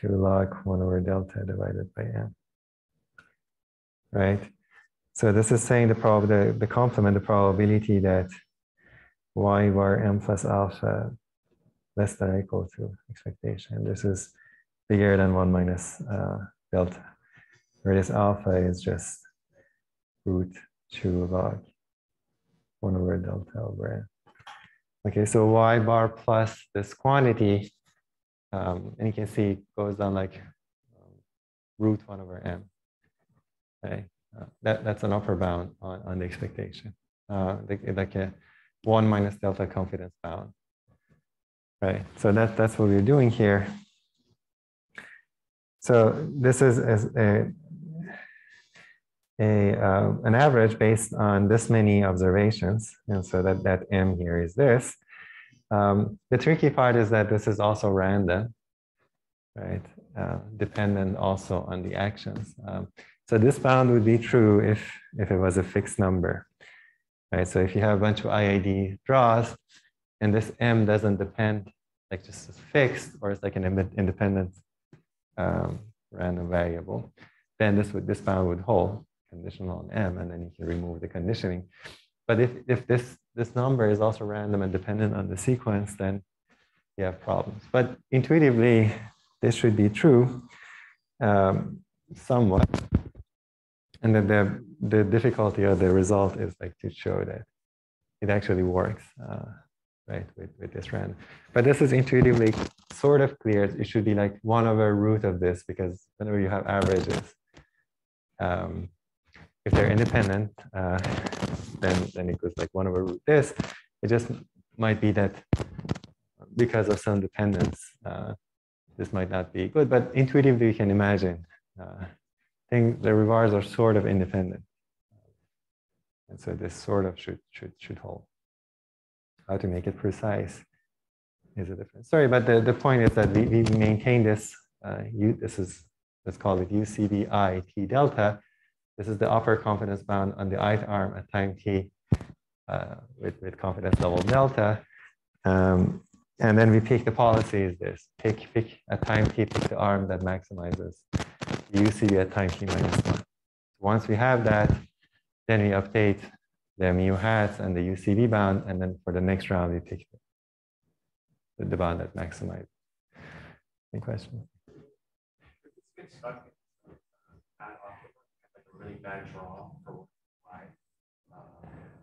2 log 1 over delta divided by m, right? So this is saying the, prob the, the complement, the probability that y bar m plus alpha less than or equal to expectation. This is bigger than 1 minus uh, delta, where this alpha is just root 2 log 1 over delta over n. Okay, so y bar plus this quantity, um, and you can see it goes down like um, root 1 over m. Okay, uh, that, that's an upper bound on, on the expectation, uh, like, a 1 minus delta confidence bound. Right, so that, that's what we're doing here. So this is a, a uh, an average based on this many observations. And so that, that M here is this. Um, the tricky part is that this is also random, right? Uh, dependent also on the actions. Um, so this bound would be true if, if it was a fixed number, right? So if you have a bunch of IID draws and this M doesn't depend, like just fixed, or it's like an independent um, random variable, then this would this bound would hold conditional on m, and then you can remove the conditioning. But if, if this, this number is also random and dependent on the sequence, then you have problems. But intuitively, this should be true um, somewhat. And then the, the difficulty of the result is like to show that it actually works, uh, right, with, with this random. But this is intuitively sort of clear. It should be like one over root of this because whenever you have averages, um, if they're independent, uh, then, then it goes like one over root this. It just might be that because of some dependence, uh, this might not be good, but intuitively you can imagine. Uh, the rewards are sort of independent. And so this sort of should, should, should hold. How to make it precise is a difference. Sorry, but the, the point is that we, we maintain this, uh, U, this is, let's call it UCBI T delta, this is the upper confidence bound on the ith arm at time t uh, with, with confidence level delta. Um, and then we pick the policy is this, pick, pick at time t, pick the arm that maximizes UCB at time t minus one. Once we have that, then we update the mu hats and the UCB bound, and then for the next round, we pick the, bound that maximizes. Any questions? really bad draw for. Uh,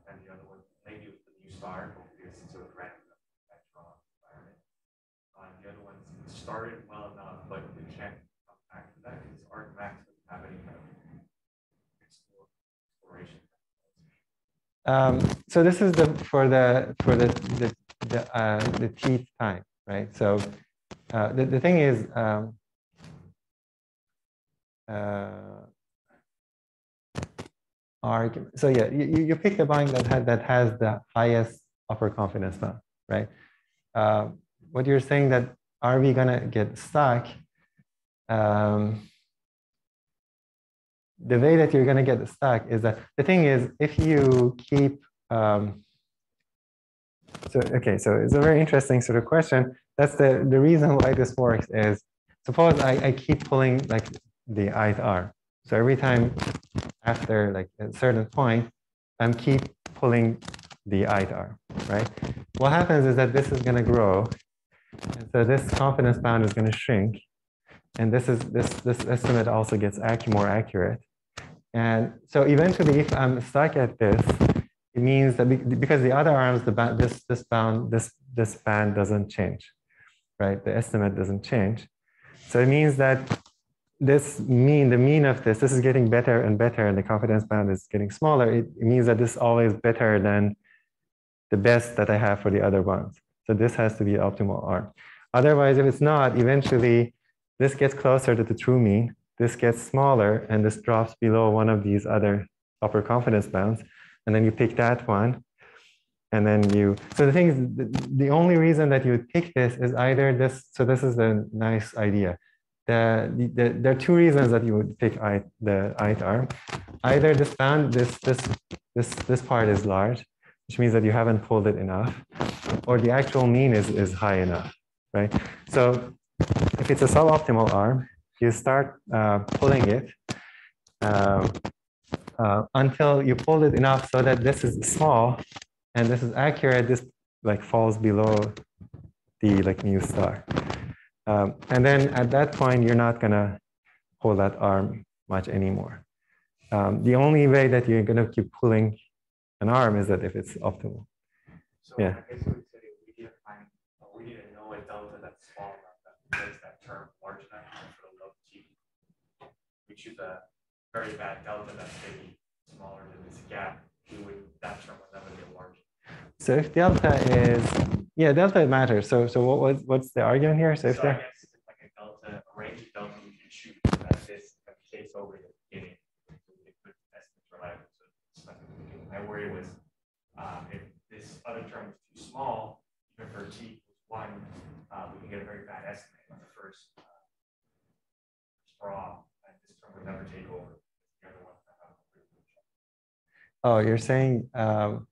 and the other one, maybe it was the new random draw environment. Uh, the other one started well enough, but it can't come back to have any kind of exploration. Um, so this is the for the for the the the, uh, the teeth time, right? So uh, the the thing is. Um, uh, argument. So yeah, you, you pick the bind that has, that has the highest upper confidence bound, right? Uh, what you're saying that are we gonna get stuck? Um, the way that you're gonna get stuck is that the thing is if you keep um, so okay, so it's a very interesting sort of question. That's the the reason why this works is suppose I, I keep pulling like the ith arm. So every time after like a certain point, I'm keep pulling the ith arm, right? What happens is that this is going to grow. And so this confidence bound is going to shrink. And this is this this estimate also gets more accurate. And so eventually, if I'm stuck at this, it means that because the other arms, the band, this this bound, this this band doesn't change, right? The estimate doesn't change. So it means that this mean, the mean of this, this is getting better and better, and the confidence band is getting smaller. It, it means that this is always better than the best that I have for the other ones. So this has to be optimal R. Otherwise, if it's not, eventually this gets closer to the true mean, this gets smaller, and this drops below one of these other upper confidence bounds. And then you pick that one. And then you, so the thing is, the, the only reason that you would pick this is either this, so this is a nice idea the, the, there are two reasons that you would pick I, the ith arm. Either this band, this, this, this, this part is large, which means that you haven't pulled it enough, or the actual mean is, is high enough, right? So if it's a suboptimal arm, you start uh, pulling it uh, uh, until you pull it enough so that this is small and this is accurate. This like falls below the like mu star. Um, and then at that point, you're not gonna hold that arm much anymore. Um, the only way that you're gonna keep pulling an arm is that if it's optimal. So Yeah. I guess we would say we need to find, uh, we need to know a delta that's small enough that makes that term large enough for the low T. We choose a very bad delta that's maybe smaller than this gap, we would, that term would never get large. So if delta is, yeah, delta matters. So so what was what's the argument here? So if So there, guess it's like a delta, a range of delta we can choose that this a case over the beginning. So we can put estimates reliable. So it's like the beginning. My worry was, um, if this other term is too small, even for t equals one, uh, we can get a very bad estimate on the first uh, straw, and this term would never take over. The other one. uh, oh, you're saying um,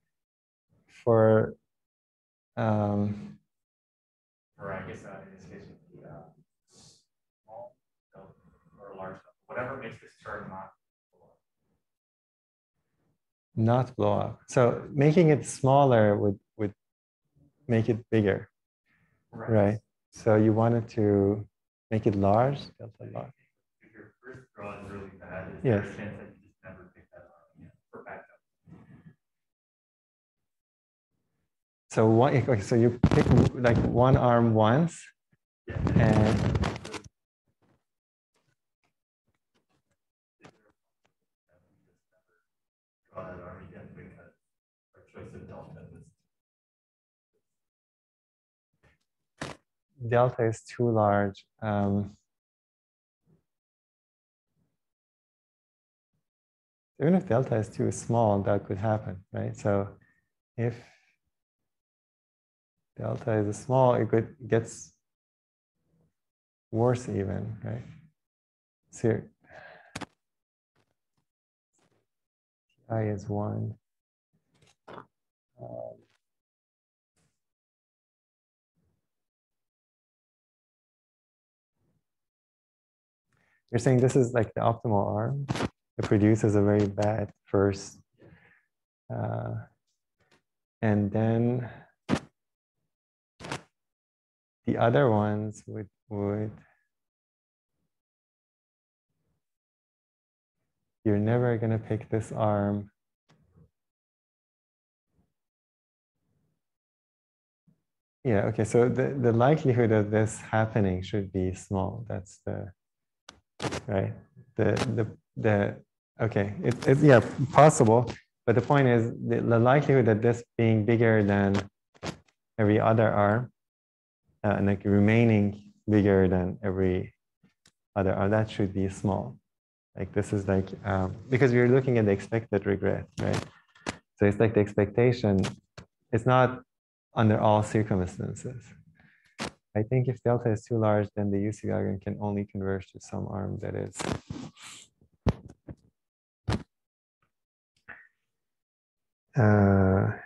for um, Or I guess uh, in this case, would be uh, small or large, whatever makes this term not. not blow up. So making it smaller would would make it bigger, right? So you wanted to make it large, delta large. If your first draw is really bad, is there a Yes. chance that you just never pick that up again for backup? So one, okay, so you pick like one arm once, and delta is too large. Um, even if delta is too small, that could happen, right? So if delta is small, it gets worse even, right? So i is one. Um, You're saying this is like the optimal arm. It produces a very bad first. Uh, and then the other ones would, would you're never going to pick this arm. Yeah, okay, so the, the likelihood of this happening should be small. That's the, right? The, the, the, okay, it, it's, yeah, possible. But the point is the, the likelihood that this being bigger than every other arm uh, and like remaining bigger than every other arm, that should be small. Like this is like, um, because we're looking at the expected regret, right? So it's like the expectation, it's not under all circumstances. I think if delta is too large, then the UC algorithm can only converge to some arm that is. Uh,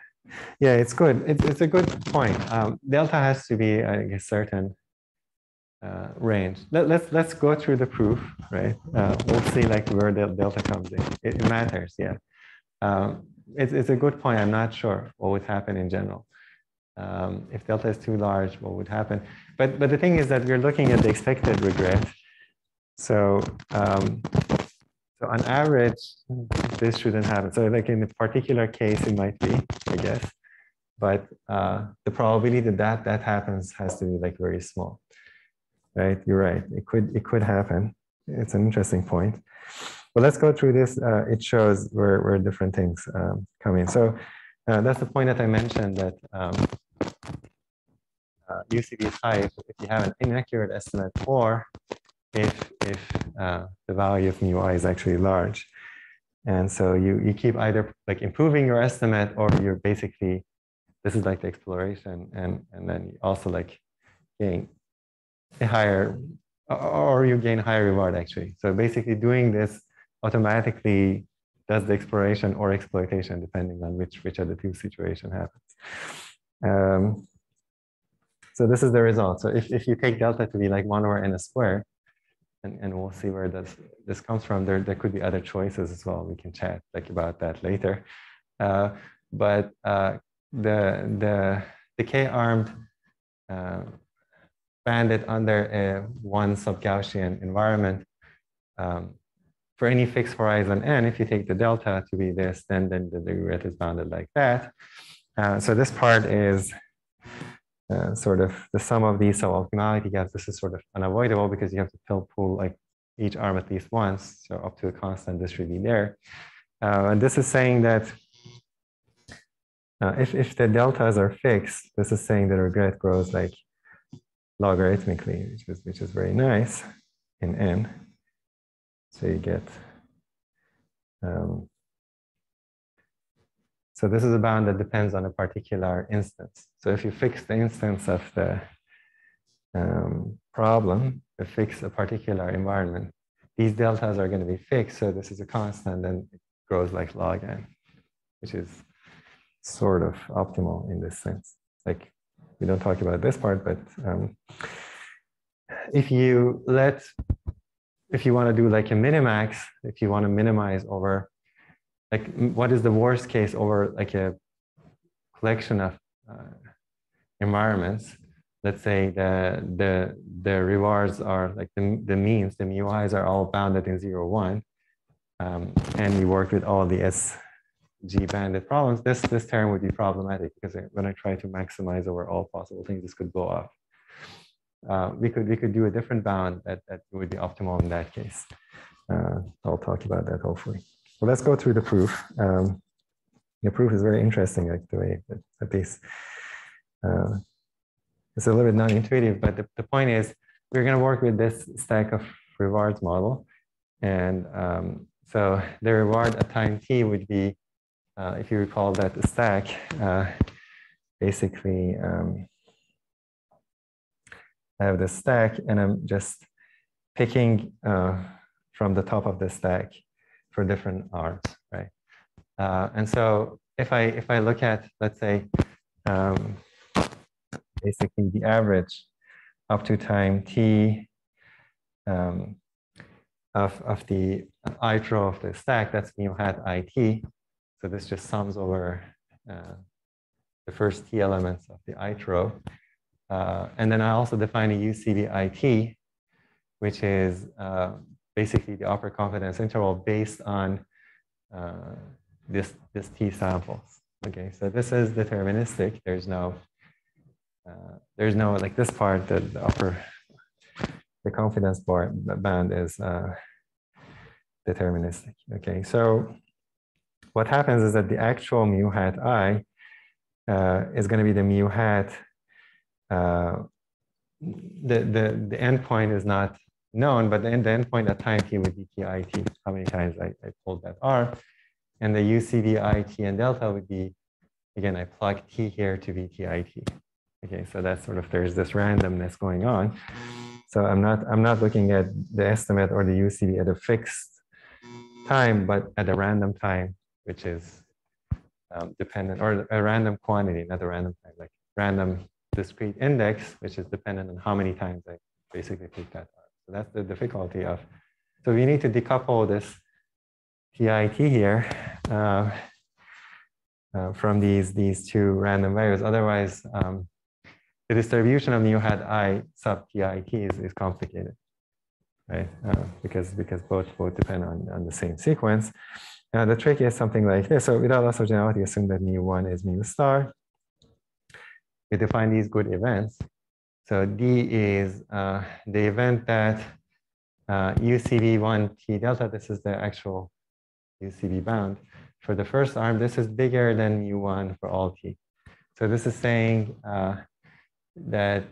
yeah, it's good. It's, it's a good point. Um, delta has to be a certain uh, range. Let, let's let's go through the proof, right? Uh, we'll see like where the delta comes in. It, it matters, yeah. Um, it's, it's a good point. I'm not sure what would happen in general. Um, if delta is too large, what would happen? But but the thing is that we're looking at the expected regret. So um, so on average, this shouldn't happen. So like in a particular case, it might be, I guess. But uh, the probability that, that that happens has to be like very small, right? You're right. It could it could happen. It's an interesting point. But let's go through this. Uh, it shows where where different things um, come in. So uh, that's the point that I mentioned that um, uh, UCB high if, if you have an inaccurate estimate or if if uh, the value of mu i is actually large. And so you you keep either like improving your estimate or you're basically this is like the exploration and and then you also like gain a higher or you gain higher reward actually. So basically doing this automatically does the exploration or exploitation depending on which which of the two situation happens. Um, so this is the result. So if, if you take delta to be like one over n squared, and, and we'll see where this this comes from. There there could be other choices as well. We can chat like about that later. Uh, but uh, the the the k-armed uh, bandit under a one sub-Gaussian environment, um, for any fixed horizon n, if you take the delta to be this, then, then the degree is bounded like that. Uh, so this part is uh, sort of the sum of these suboptimality gaps. This is sort of unavoidable because you have to fill pool like each arm at least once. So up to a constant, this should be there. Uh, and this is saying that uh, if, if the deltas are fixed, this is saying that regret grows like logarithmically, which is, which is very nice in n. So you get, um, so this is a bound that depends on a particular instance. So if you fix the instance of the um, problem, you fix a particular environment, these deltas are going to be fixed. So this is a constant and it grows like log n, which is sort of optimal in this sense. Like we don't talk about this part, but um, if you let if you want to do like a minimax, if you want to minimize over, like what is the worst case over like a collection of uh, environments, let's say the, the, the rewards are like the, the means, the mui's are all bounded in zero, one, um, and you work with all the SG bandit problems, this, this term would be problematic because when I try to maximize over all possible things, this could blow off uh, we could we could do a different bound that, that would be optimal in that case. Uh, I'll talk about that hopefully. So let's go through the proof. Um, the proof is very interesting, like the way that, that uh, it's a little bit non-intuitive, but the, the point is we're going to work with this stack of rewards model. And um, so the reward at time t would be, uh, if you recall that stack, uh, basically um, I have the stack and I'm just picking uh, from the top of the stack for different arms, right? Uh, and so if I if I look at let's say um, basically the average up to time t um, of of the ith row of the stack, that's mu hat it. So this just sums over uh, the first t elements of the ith row. Uh, and then I also define a UCBIT, which is uh, basically the upper confidence interval based on uh, this, this T samples. Okay, so this is deterministic. There's no, uh, there's no, like this part, the, the upper, the confidence bar, band is uh, deterministic. Okay, so what happens is that the actual mu hat i uh, is going to be the mu hat uh, the, the, the endpoint is not known, but the, the endpoint at time t would be TIT, how many times I, I pulled that R. And the UCB, IT, and delta would be, again, I plug T here to be TIT. Okay, so that's sort of, there's this randomness going on. So I'm not, I'm not looking at the estimate or the UCB at a fixed time, but at a random time, which is um, dependent, or a random quantity, not a random time, like random discrete index, which is dependent on how many times I basically pick that up. So that's the difficulty of, so we need to decouple this PIT here uh, uh, from these, these two random values. Otherwise, um, the distribution of mu hat i sub PIT is, is complicated, right? Uh, because, because both, both depend on, on the same sequence. Now the trick is something like this. So without loss of generality, assume that mu1 is mu star we define these good events. So D is uh, the event that uh, UCB1 T delta, this is the actual UCB bound. For the first arm, this is bigger than mu1 for all T. So this is saying uh, that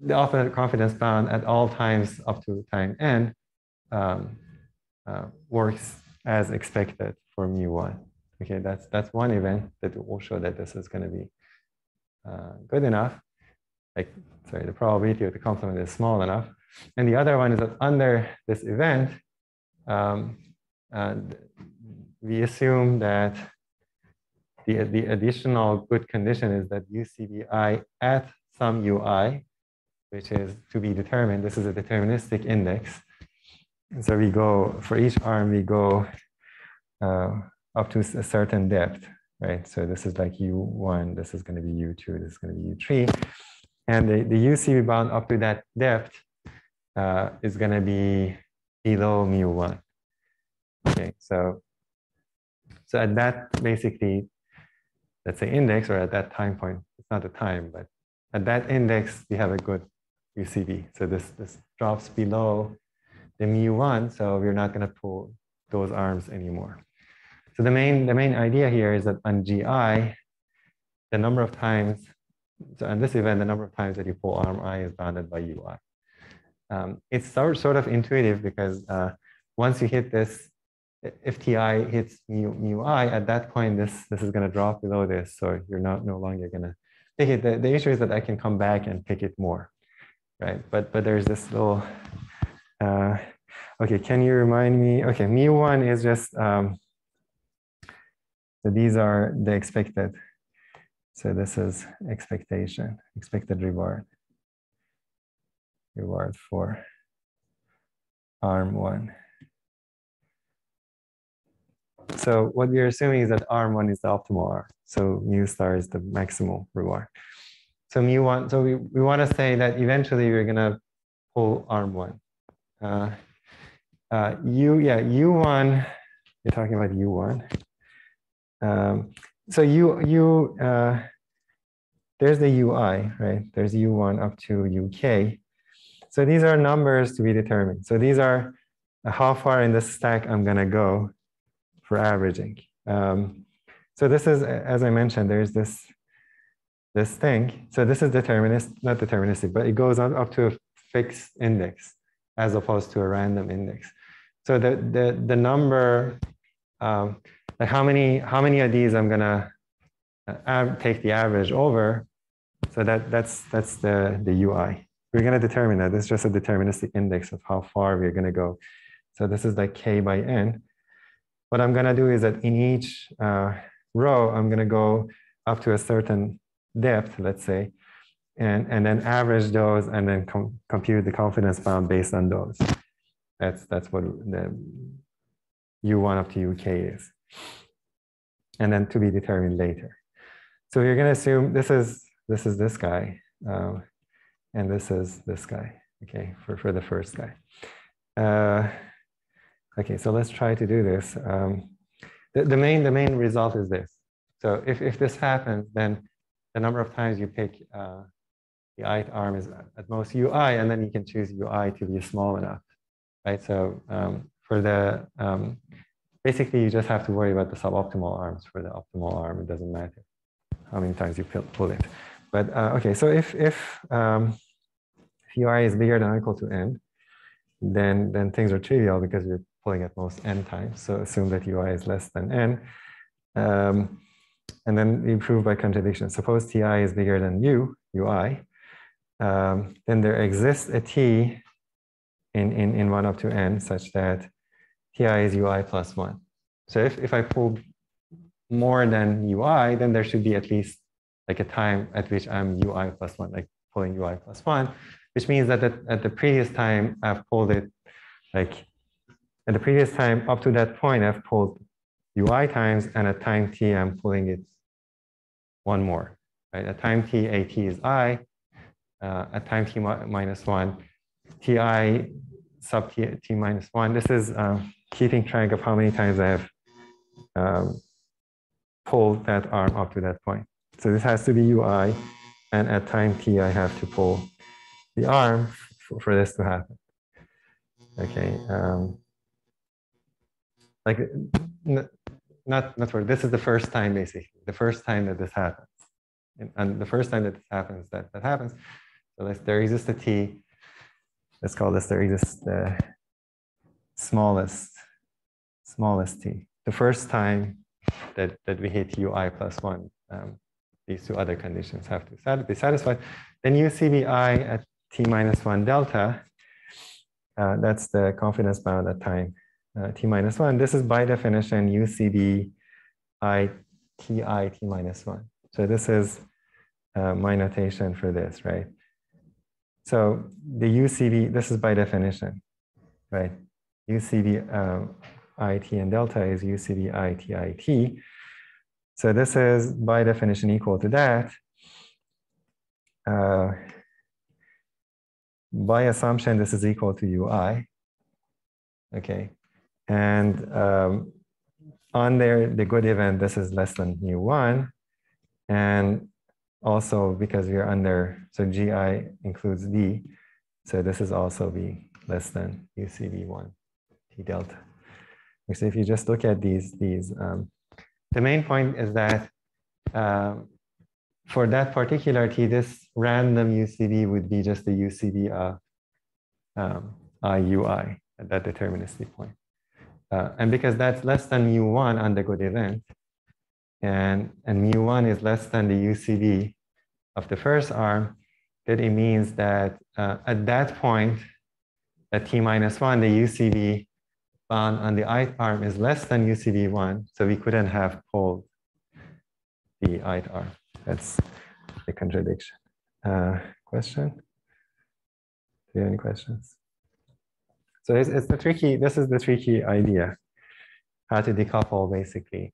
the confidence bound at all times up to time n um, uh, works as expected for mu1. Okay, that's that's one event that will show that this is going to be uh, good enough, like, sorry, the probability of the complement is small enough. And the other one is that under this event, um, we assume that the, the additional good condition is that UCBI at some UI, which is to be determined, this is a deterministic index. And so we go, for each arm, we go uh, up to a certain depth. right? So this is like U1, this is going to be U2, this is going to be U3. And the, the UCB bound up to that depth uh, is going to be below mu1. Okay, so, so at that basically, let's say index or at that time point, it's not the time, but at that index, we have a good UCB. So this, this drops below the mu1, so we're not going to pull those arms anymore. So the main, the main idea here is that on GI, the number of times, so in this event, the number of times that you pull arm I is bounded by UI. Um, it's sort, sort of intuitive because uh, once you hit this, if Ti hits mu, mu i, at that point, this, this is going to drop below this. So you're not no longer going to pick it. The, the issue is that I can come back and pick it more, right? But, but there's this little, uh, okay, can you remind me? Okay, mu1 is just, um, so these are the expected. So this is expectation, expected reward. Reward for arm one. So what we're assuming is that arm one is the optimal arm. So mu star is the maximal reward. So mu one, so we, we want to say that eventually we're gonna pull arm one. Uh, uh, U, yeah, U1, you're talking about U1. Um, so U, U, uh, there's the UI, right? There's U1 up to UK. So these are numbers to be determined. So these are how far in the stack I'm gonna go for averaging. Um, so this is, as I mentioned, there's this, this thing. So this is deterministic, not deterministic, but it goes up, to a fixed index as opposed to a random index. So the, the, the number, um, like how many, how many of these I'm gonna uh, take the average over. So that, that's, that's the, the UI. We're gonna determine that. It's just a deterministic index of how far we're gonna go. So this is like K by N. What I'm gonna do is that in each uh, row, I'm gonna go up to a certain depth, let's say, and, and then average those and then com compute the confidence bound based on those. That's, that's what the U1 up to UK is. And then to be determined later. So you're gonna assume this is this is this guy, um, and this is this guy, okay, for, for the first guy. Uh, Okay, so let's try to do this. Um, the, the, main, the main result is this. So if, if this happens, then the number of times you pick uh, the ith arm is at most ui, and then you can choose ui to be small enough, right? So um, for the, um, basically you just have to worry about the suboptimal arms. For the optimal arm, it doesn't matter how many times you pull it. But uh, okay, so if, if, um, ui is bigger than or equal to n, then, then things are trivial because you're pulling at most n times. So assume that ui is less than n. Um, and then we prove by contradiction. Suppose ti is bigger than u, ui. Um, then there exists a t in, in, in 1 up to n such that ti is ui plus 1. So if, if I pull more than ui, then there should be at least like a time at which I'm ui plus 1, like pulling ui plus 1, which means that at, the previous time I've pulled it like at the previous time, up to that point, I've pulled ui times, and at time t, I'm pulling it one more. Right? At time t, at is i. Uh, at time t minus 1, ti sub t, t minus 1. This is um, keeping track of how many times I have um, pulled that arm up to that point. So this has to be ui, and at time t, I have to pull the arm for, this to happen. Okay. Um, like not not for this is the first time basically the first time that this happens and, and the first time that this happens that that happens so let's, there exists a t let's call this there exists the smallest smallest t the first time that that we hit ui plus one um, these two other conditions have to be satisfied then ucbi at t minus one delta uh, that's the confidence bound at time uh, t minus 1. This is by definition UCB i t i t minus 1. So this is uh, my notation for this, right? So the UCB, this is by definition, right? UCB um, IT and delta is UCB IT IT. So this is by definition equal to that. Uh, by assumption, this is equal to ui. Okay. And um, on there, the good event, this is less than mu1. And also because we are under, so GI includes V. So this is also V less than UCB1 T delta. So if you just look at these, these um, the main point is that um, for that particular T, this random UCB would be just the UCB of um, IUI at that deterministic point. Uh, and because that's less than mu1 on the good event, and, and mu1 is less than the UCB of the first arm, that it means that uh, at that point, at t minus 1, the UCB bound on the ith arm is less than UCB1, so we couldn't have pulled the ith arm. That's the contradiction. Uh, question? Do you have any questions? So it's, it's the tricky, this is the tricky idea, how to decouple basically.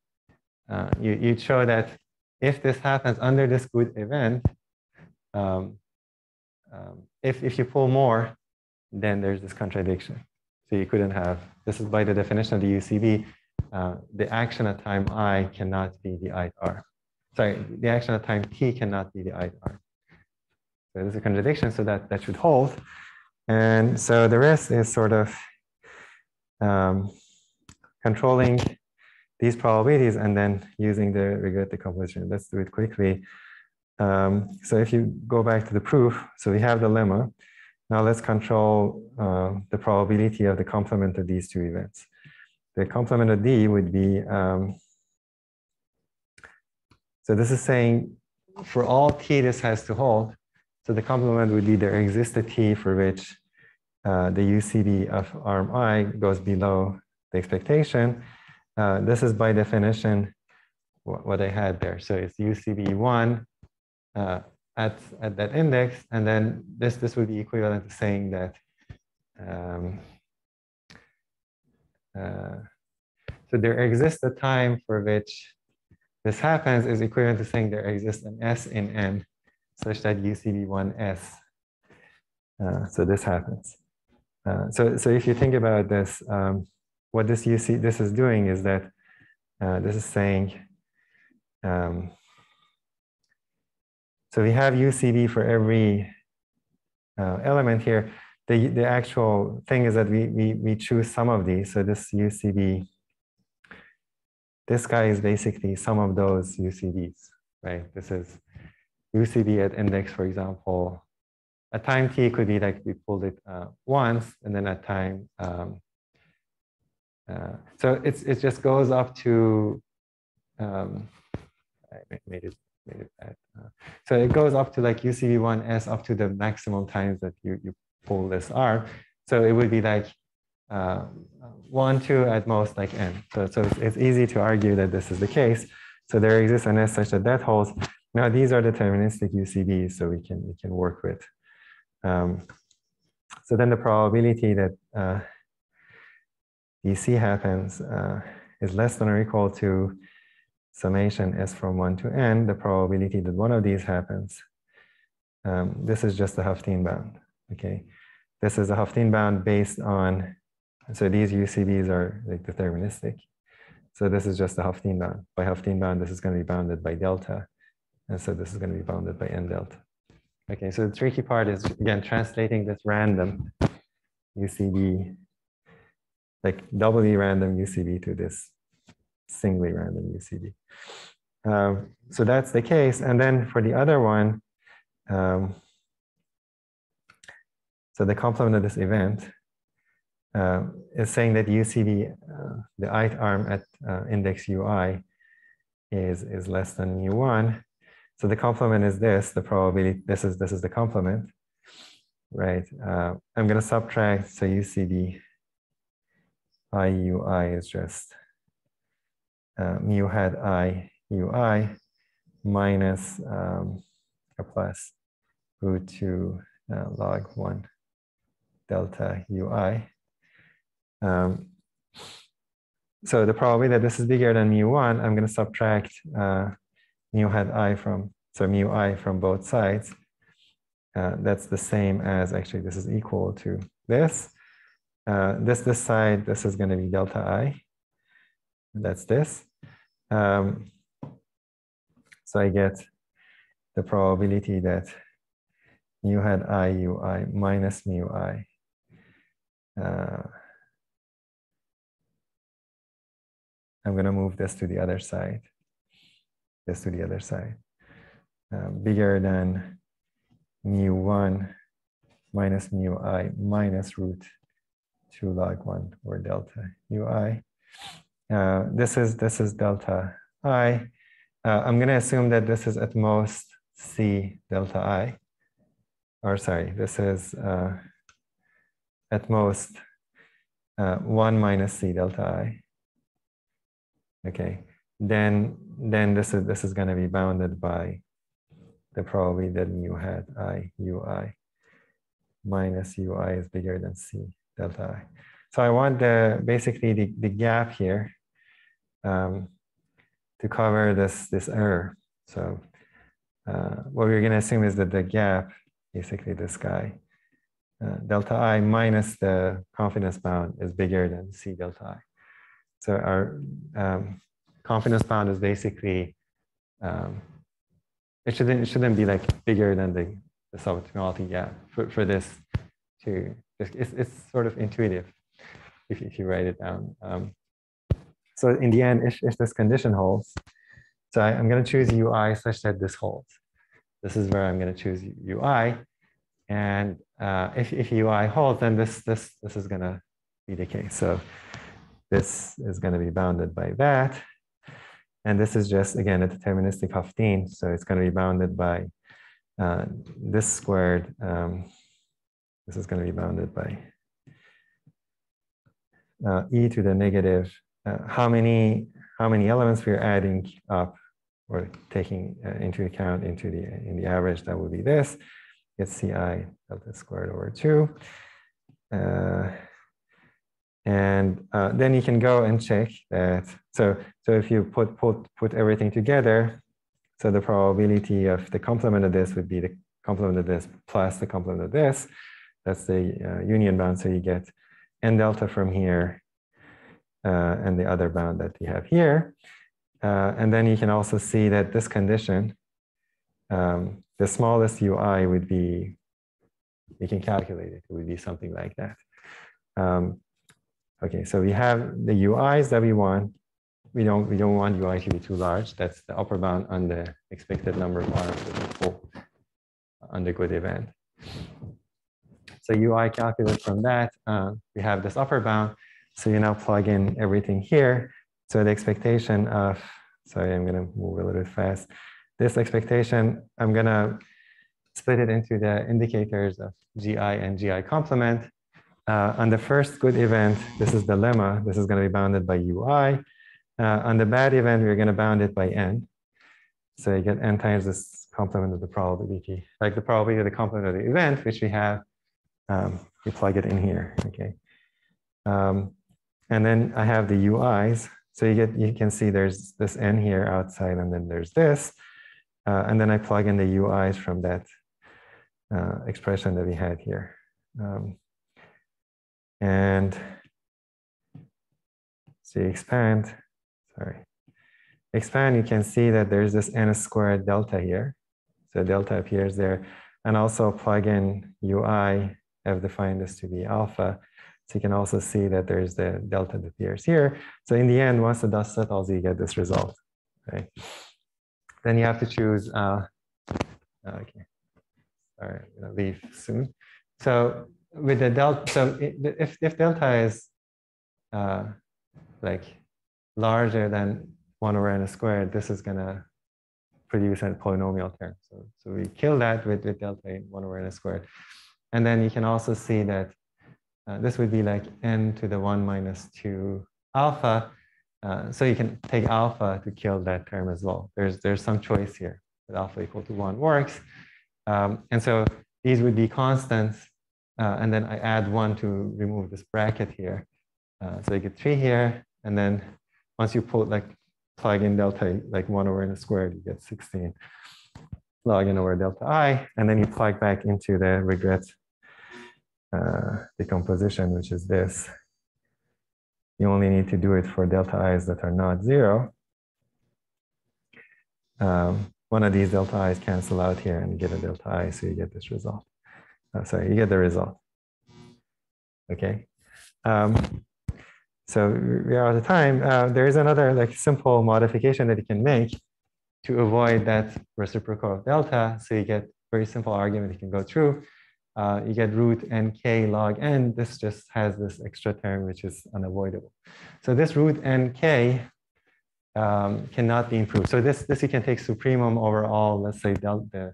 Uh, you, you show that if this happens under this good event, um, um, if, if you pull more, then there's this contradiction. So you couldn't have, this is by the definition of the UCB, uh, the action at time i cannot be the arm. Sorry, the action at time t cannot be the arm. So there's a contradiction, so that, that should hold. And so the rest is sort of um, controlling these probabilities and then using the regret decomposition. Let's do it quickly. Um, so if you go back to the proof, so we have the lemma. Now let's control uh, the probability of the complement of these two events. The complement of D would be, um, so this is saying for all t this has to hold, so the complement would be there exists a t for which uh, the UCB of arm i goes below the expectation. Uh, this is by definition what, what I had there. So it's UCB1 uh, at, at that index, and then this, this would be equivalent to saying that um, uh, so there exists a time for which this happens is equivalent to saying there exists an S in N such that UCB1S. Uh, so this happens. Uh, so, so if you think about this, um, what this UC this is doing is that uh, this is saying um, so we have UCB for every uh, element here. The, the actual thing is that we, we, we choose some of these. So this UCB, this guy is basically some of those UCBs, right? This is UCB at index, for example. At time t could be like we pulled it uh, once, and then at time. Um, uh, so it's it just goes up to. Um, I made it Uh, so it goes up to like UCB1S up to the maximum times that you, you pull this R. So it would be like uh, one, two, at most like N. So, so it's, it's, easy to argue that this is the case. So there exists an S such that that holds. Now these are deterministic UCBs, so we can, we can work with. Um, so then the probability that uh, DC happens uh, is less than or equal to summation s from 1 to n, the probability that one of these happens. Um, this is just a Hoeffding bound, okay? This is a Hoeffding bound based on, so these UCBs are like deterministic. So this is just a Hoeffding bound. By Hoeffding bound, this is going to be bounded by delta. And so this is going to be bounded by n delta. Okay, so the tricky part is, again, translating this random UCB, like doubly random UCB to this singly random UCB. Um, so that's the case. And then for the other one, um, so the complement of this event uh, is saying that UCB, uh, the ith arm at uh, index ui is, is less than mu1. So the complement is this, the probability, this is, this is the complement, right? Uh, I'm gonna subtract, so UCB IUI is just mu hat i ui minus um, a plus root 2 uh, log 1 delta ui. Um, so the probability that this is bigger than mu one, I'm going to subtract uh, mu hat i from, so mu i from both sides. Uh, that's the same as actually this is equal to this. Uh, this, this side, this is going to be delta i. That's this. Um, so I get the probability that mu hat i u i minus mu i uh, I'm going to move this to the other side, this to the other side, uh, bigger than mu1 minus mu i minus root 2 log 1 or delta ui. Uh, this is this is delta i. Uh, I'm going to assume that this is at most c delta i. Or sorry, this is uh, at most uh, 1 minus c delta i. Okay, then then this is this is going to be bounded by the probability that mu hat i ui minus ui is bigger than c delta i. So I want the basically the, the gap here um, to cover this this error. So uh, what we're going to assume is that the gap, basically this guy, uh, delta i minus the confidence bound is bigger than c delta i. So our um, confidence bound is basically, um, it shouldn't, it shouldn't be like bigger than the, the suboptimality gap for, for this to, it's, it's sort of intuitive if, if you write it down. Um, so in the end, if, if this condition holds, so I, am going to choose UI such that this holds. This is where I'm going to choose UI. And uh, if, if UI holds, then this, this, this is going to be the case. So this is going to be bounded by that. And this is just, again, a deterministic Hoeffding. So it's going to be bounded by uh, this squared. Um, this is going to be bounded by uh, e to the negative. Uh, how many how many elements we're adding up or taking uh, into account into the in the average that would be this. It's ci delta squared over two. Uh, and uh, then you can go and check that. So, so if you put, put, put everything together, so the probability of the complement of this would be the complement of this plus the complement of this. That's the uh, union bound. So you get n delta from here uh, and the other bound that we have here. Uh, and then you can also see that this condition, um, the smallest ui would be, you can calculate it, it would be something like that. Um, Okay, so we have the UIs that we want. We don't we don't want UI to be too large. That's the upper bound on the expected number of arms on the good event. So UI calculate from that. Uh, we have this upper bound. So you now plug in everything here. So the expectation of, sorry, I'm gonna move a little bit fast. This expectation, I'm gonna split it into the indicators of GI and GI complement. Uh, on the first good event, this is the lemma. This is going to be bounded by ui. Uh, on the bad event, we're going to bound it by n. So you get n times this complement of the probability, like the probability of the complement of the event, which we have. Um, you plug it in here, okay. Um, and then I have the ui's. So you get you can see there's this n here outside, and then there's this, uh, and then I plug in the ui's from that uh, expression that we had here. Um, and so you expand, sorry, expand, you can see that there's this n squared delta here. So delta appears there. And also plug in ui, I've defined this to be alpha. So you can also see that there's the delta that appears here. So in the end, once the dust settles, you get this result. Okay. Then you have to choose, uh, okay, sorry, I'm gonna leave soon. So with the delta, so if, if delta is uh, like larger than one over n squared, this is gonna produce a polynomial term. So, so we kill that with, with delta one over n squared. And then you can also see that uh, this would be like n to the one minus two alpha. Uh, so you can take alpha to kill that term as well. There's, there's some choice here that alpha equal to one works. Um, and so these would be constants uh, and then I add one to remove this bracket here. Uh, so I get three here, and then once you put like plug in delta like one over n squared, you get 16 log n over delta i, and then you plug back into the regret uh, decomposition, which is this. You only need to do it for delta i's that are not zero. Um, one of these delta i's cancel out here and get a delta i, so you get this result. Oh, sorry, you get the result. Okay. Um, so we are out of time. Uh, there is another like simple modification that you can make to avoid that reciprocal of delta. So you get very simple argument you can go through. Uh, you get root nk log n. This just has this extra term, which is unavoidable. So this root nk um, cannot be improved. So this, this you can take supremum over all, let's say delta,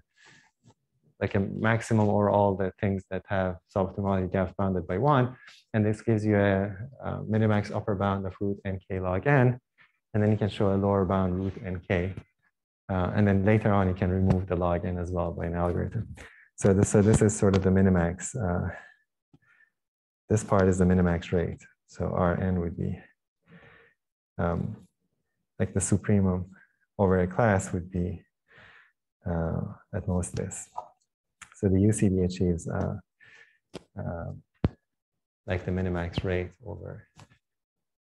like a maximum over all the things that have suboptimality gap bounded by one. And this gives you a, a minimax upper bound of root nk log n. And then you can show a lower bound root nk. Uh, and then later on, you can remove the log n as well by an algorithm. So this, so this is sort of the minimax. Uh, this part is the minimax rate. So Rn would be um, like the supremum over a class would be uh, at most this. So the UCB achieves uh, uh, like the minimax rate over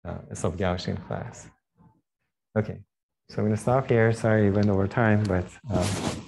uh, a sub-Gaussian class. Okay, so I'm going to stop here. Sorry, we went over time, but. Um,